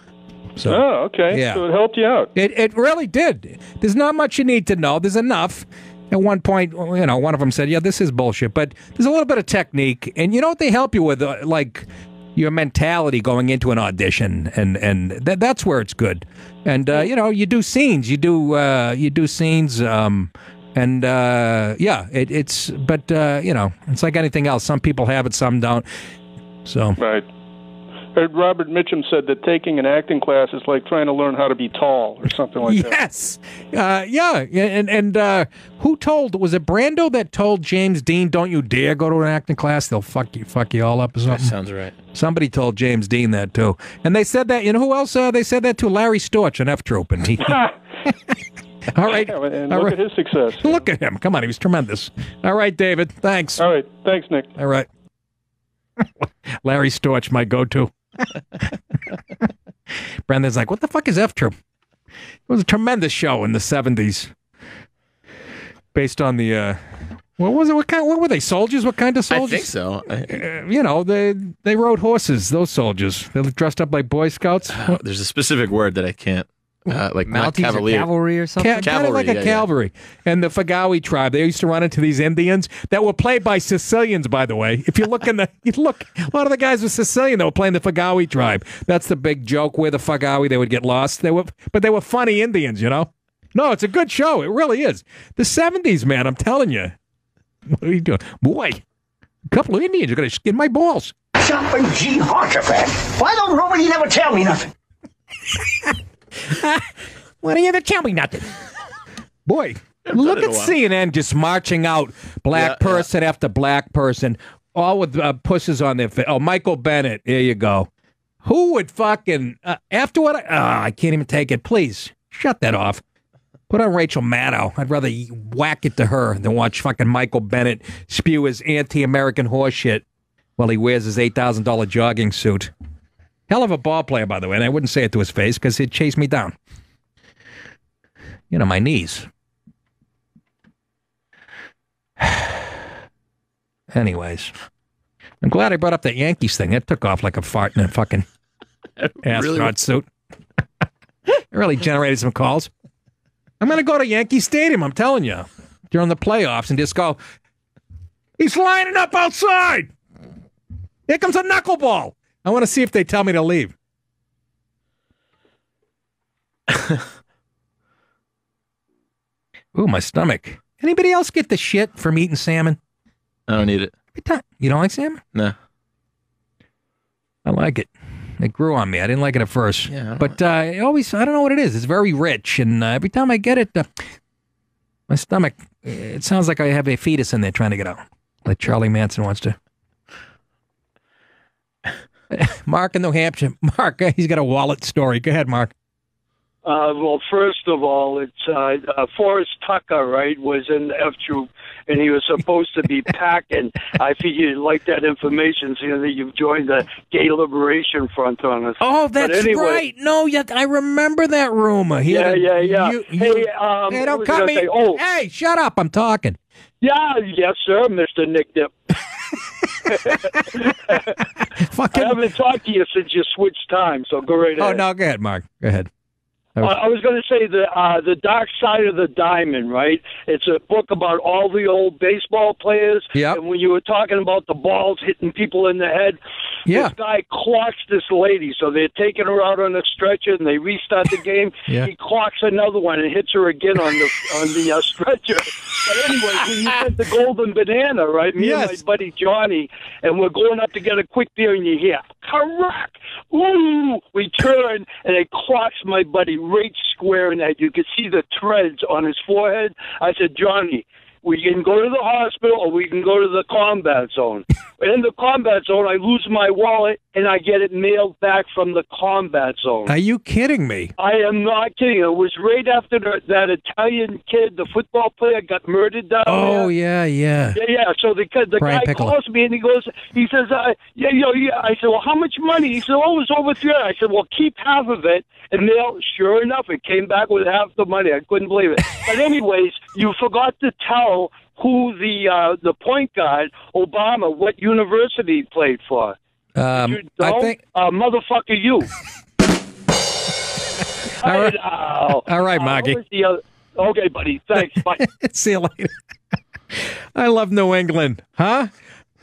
So, oh, okay. Yeah. So it helped you out. It it really did. There's not much you need to know. There's enough. At one point, you know, one of them said, "Yeah, this is bullshit," but there's a little bit of technique, and you know what they help you with, uh, like your mentality going into an audition, and and that that's where it's good. And uh, you know, you do scenes, you do uh, you do scenes. Um, and uh, yeah, it, it's but uh, you know, it's like anything else. Some people have it, some don't. So Right. Heard Robert Mitchum said that taking an acting class is like trying to learn how to be tall or something like that. yes, uh, yeah, and and uh, who told? Was it Brando that told James Dean, "Don't you dare go to an acting class; they'll fuck you, fuck you all up" or something? sounds right. Somebody told James Dean that too, and they said that. You know who else? Uh, they said that to Larry Storch on F Troop, and he. all right, Yeah, and all look right. at his success. Look at him! Come on, he was tremendous. All right, David. Thanks. All right, thanks, Nick. All right. Larry Storch, my go-to. Brendan's like, what the fuck is F Troop? It was a tremendous show in the seventies, based on the. Uh, what was it? What kind? What were they? Soldiers? What kind of soldiers? I think so. I- Uh, you know, they they rode horses. Those soldiers. They dressed up like Boy Scouts. There's a specific word that I can't. Uh, like not Mounties or cavalier. cavalry or something? Ca- kind of like a yeah, yeah. cavalry. And the Fagawi tribe, they used to run into these Indians that were played by Sicilians, by the way. If you look in the, you look, a lot of the guys were Sicilian that were playing the Fagawi tribe. That's the big joke where the Fagawi, they would get lost. They were, but they were funny Indians, you know? No, it's a good show. It really is. The 70s, man, I'm telling you. What are you doing? Boy, a couple of Indians are going to skin my balls. Jumping G. Harker, Why don't nobody never tell me nothing? Why don't you ever tell me nothing? Boy, look at. CNN just marching out black Yeah, yeah. person after black person, all with uh, pusses on their face. Oh, Michael Bennett, here you go. Who would fucking uh, after what? I, oh, I can't even take it. Please shut that off. Put on Rachel Maddow. I'd rather whack it to her than watch fucking Michael Bennett spew his anti-American horseshit while he wears his eight thousand dollar jogging suit. Hell of a ball player, by the way, and I wouldn't say it to his face because he'd chase me down. You know, my knees. Anyways, I'm glad I brought up that Yankees thing. It took off like a fart in a fucking astronaut suit. it really generated some calls. I'm going to go to Yankee Stadium, I'm telling you, during the playoffs and just go, he's lining up outside. Here comes a knuckleball. I want to see if they tell me to leave. Ooh, my stomach. Anybody else get the shit from eating salmon? I don't need it. You don't like salmon? No. I like it. It grew on me. I didn't like it at first. Yeah, I don't but uh, I always, I don't know what it is. It's very rich, and uh, every time I get it, uh, my stomach, it sounds like I have a fetus in there trying to get out, like Charlie Manson wants to. Mark in New Hampshire. Mark, he's got a wallet story. Go ahead, Mark. Uh, well, first of all, it's uh, uh, Forrest Tucker, right, was in the F Troop, and he was supposed to be packing. I figure you'd like that information, seeing that you've joined the Gay Liberation Front on us. Oh, that's anyway, right. No, yeah, I remember that rumor. He Yeah, a- yeah, yeah. You, you, Hey, um, hey, don't cut me. say? Oh. Hey, shut up. I'm talking. Yeah, yes, sir, Mister Nick Dip. Fucking. I haven't talked to you since you switched time, so go right oh, ahead. Oh no, go ahead, Mark. Go ahead. I was going to say the uh, the Dark Side of the Diamond, right? It's a book about all the old baseball players. Yeah. And when you were talking about the balls hitting people in the head, Yeah. this guy clocks this lady. So they're taking her out on a stretcher, and they restart the game. Yeah. He clocks another one and hits her again on the on the uh, stretcher. But anyway, when you said the golden banana, right? Me Yes. and my buddy Johnny, and we're going up to get a quick beer, and you hear correct. Ooh, we turn and it clocks my buddy right square in that. You could see the threads on his forehead. I said, Johnny, we can go to the hospital or we can go to the combat zone. In the combat zone, I lose my wallet and I get it mailed back from the combat zone. Are you kidding me? I am not kidding. It was right after the, that Italian kid, the football player, got murdered down there. Oh yeah, yeah. Yeah, yeah. So the the Brian guy Piccolo. calls me and he goes, he says, uh, yeah, you know, yeah. I said, well, how much money? He said, oh, it was over three. I said, well, keep half of it. And they'll, sure enough, it came back with half the money. I couldn't believe it. But anyways, you forgot to tell who the uh, the point guard, Obama, what university he played for. Um, You I don't? think. uh, motherfucker, you. All right, Oh, all right, uh, Maggie. what was the other- Okay, buddy. Thanks. Bye. See you later. I love New England, huh?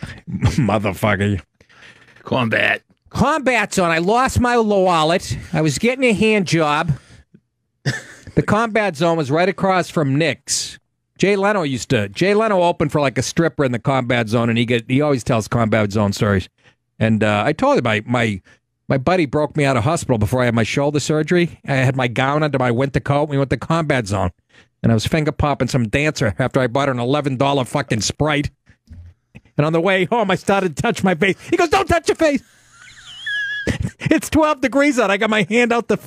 Motherfucker. Combat. Combat zone. I lost my wallet. I was getting a hand job. The combat zone was right across from Nick's. Jay Leno used to. Jay Leno opened for like a stripper in the combat zone, and he get he always tells combat zone stories. And uh, I told him my my my buddy broke me out of hospital before I had my shoulder surgery. I had my gown under my winter coat. We went to combat zone, and I was finger popping some dancer after I bought an eleven dollar fucking sprite. And on the way home, I started to touch my face. He goes, "Don't touch your face." it's twelve degrees out. I got my hand out the.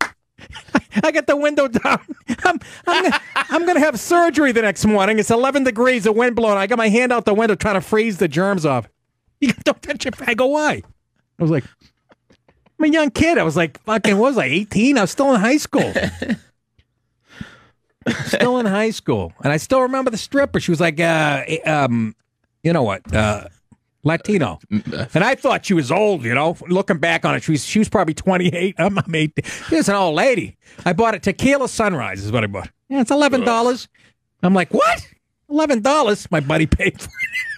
I got the window down. I'm, I'm, I'm gonna have surgery the next morning. It's 11 degrees, the wind blowing. I got my hand out the window trying to freeze the germs off. You go, don't touch your. I go. I was like, I'm a young kid. I was like, fucking, what was I, 18? I was still in high school. still in high school, and I still remember the stripper. She was like, uh, um, you know what, uh, Latino, and I thought she was old. You know, looking back on it, she was she was probably 28. I'm, I'm 18. She was an old lady. I bought a Tequila Sunrise is what I bought. Yeah, it's eleven dollars. I'm like, what? Eleven dollars? My buddy paid for it.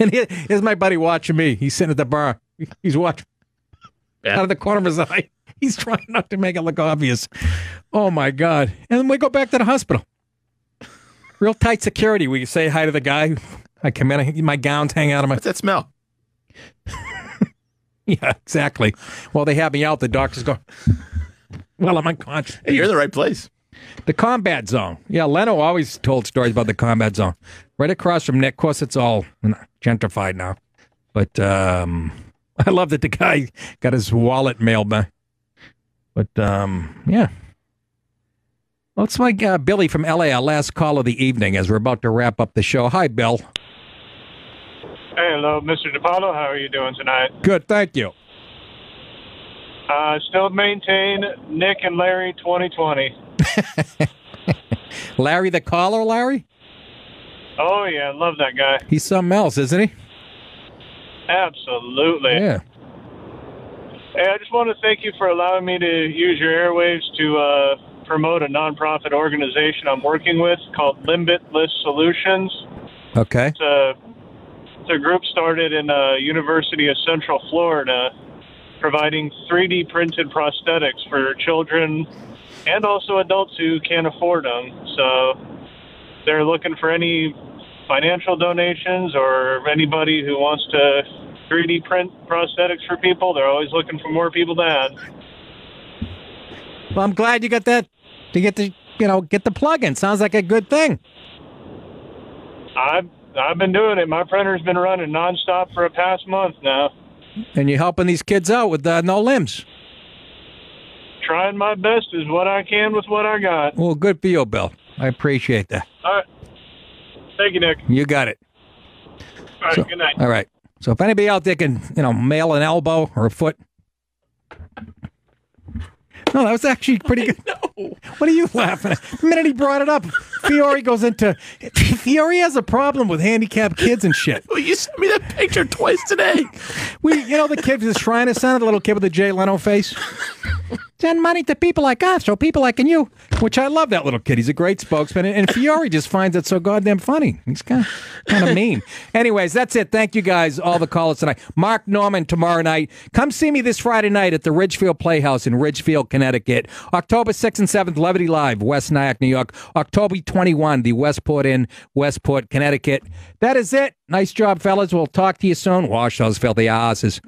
and here's my buddy watching me. He's sitting at the bar. He's watching out of the corner of his eye. He's trying not to make it look obvious. Oh my god! And then we go back to the hospital. Real tight security. We say hi to the guy. I come in. My gown's hang out of my. What's that smell? yeah, exactly. Well, they have me out. The doctors go. Well, I'm unconscious. Hey, you're in the right place. The combat zone. Yeah, Leno always told stories about the combat zone. Right across from Nick. Of course, it's all gentrified now. But um, I love that the guy got his wallet mailed back. But um, yeah. Let's like uh, Billy from LA, our last call of the evening, as we're about to wrap up the show. Hi, Bill. Hey, hello, Mr. Di Paolo. How are you doing tonight? Good, thank you. Uh, still maintain Nick and Larry 2020. Larry the caller, Larry? Oh, yeah, I love that guy. He's something else, isn't he? Absolutely. Yeah. Hey, I just want to thank you for allowing me to use your airwaves to uh, promote a nonprofit organization I'm working with called Limbitless Solutions. Okay. It's a, it's a group started in uh, University of Central Florida providing 3D printed prosthetics for children and also adults who can't afford them. So they're looking for any financial donations or anybody who wants to 3D print prosthetics for people. They're always looking for more people to add. Well, I'm glad you got that to get the you know get the plug-in. Sounds like a good thing. I've I've been doing it. My printer's been running nonstop for a past month now. And you're helping these kids out with uh, no limbs. Trying my best is what I can with what I got. Well, good for you, Bill. I appreciate that. All right. Thank you, Nick. You got it. All right. So- good night. All right. So if anybody out there can, you know, mail an elbow or a foot. No, that was actually pretty good. No. What are you laughing at? The minute he brought it up, Fiore goes into. Fiore has a problem with handicapped kids and shit. Well, you sent me that picture twice today. We, you know, the kid with the Shriner Center, the little kid with the Jay Leno face. Send money to people like us, so people like you. Which I love that little kid. He's a great spokesman, and, and Fiore just finds it so goddamn funny. He's kind of, kind of mean. Anyways, that's it. Thank you guys, all the callers tonight. Mark Normand tomorrow night. Come see me this Friday night at the Ridgefield Playhouse in Ridgefield, Connecticut. October 6th and 7th, Levity Live, West Nyack, New York. October 21, the Westport Inn, Westport, Connecticut. That is it. Nice job, fellas. We'll talk to you soon. Wash those filthy asses.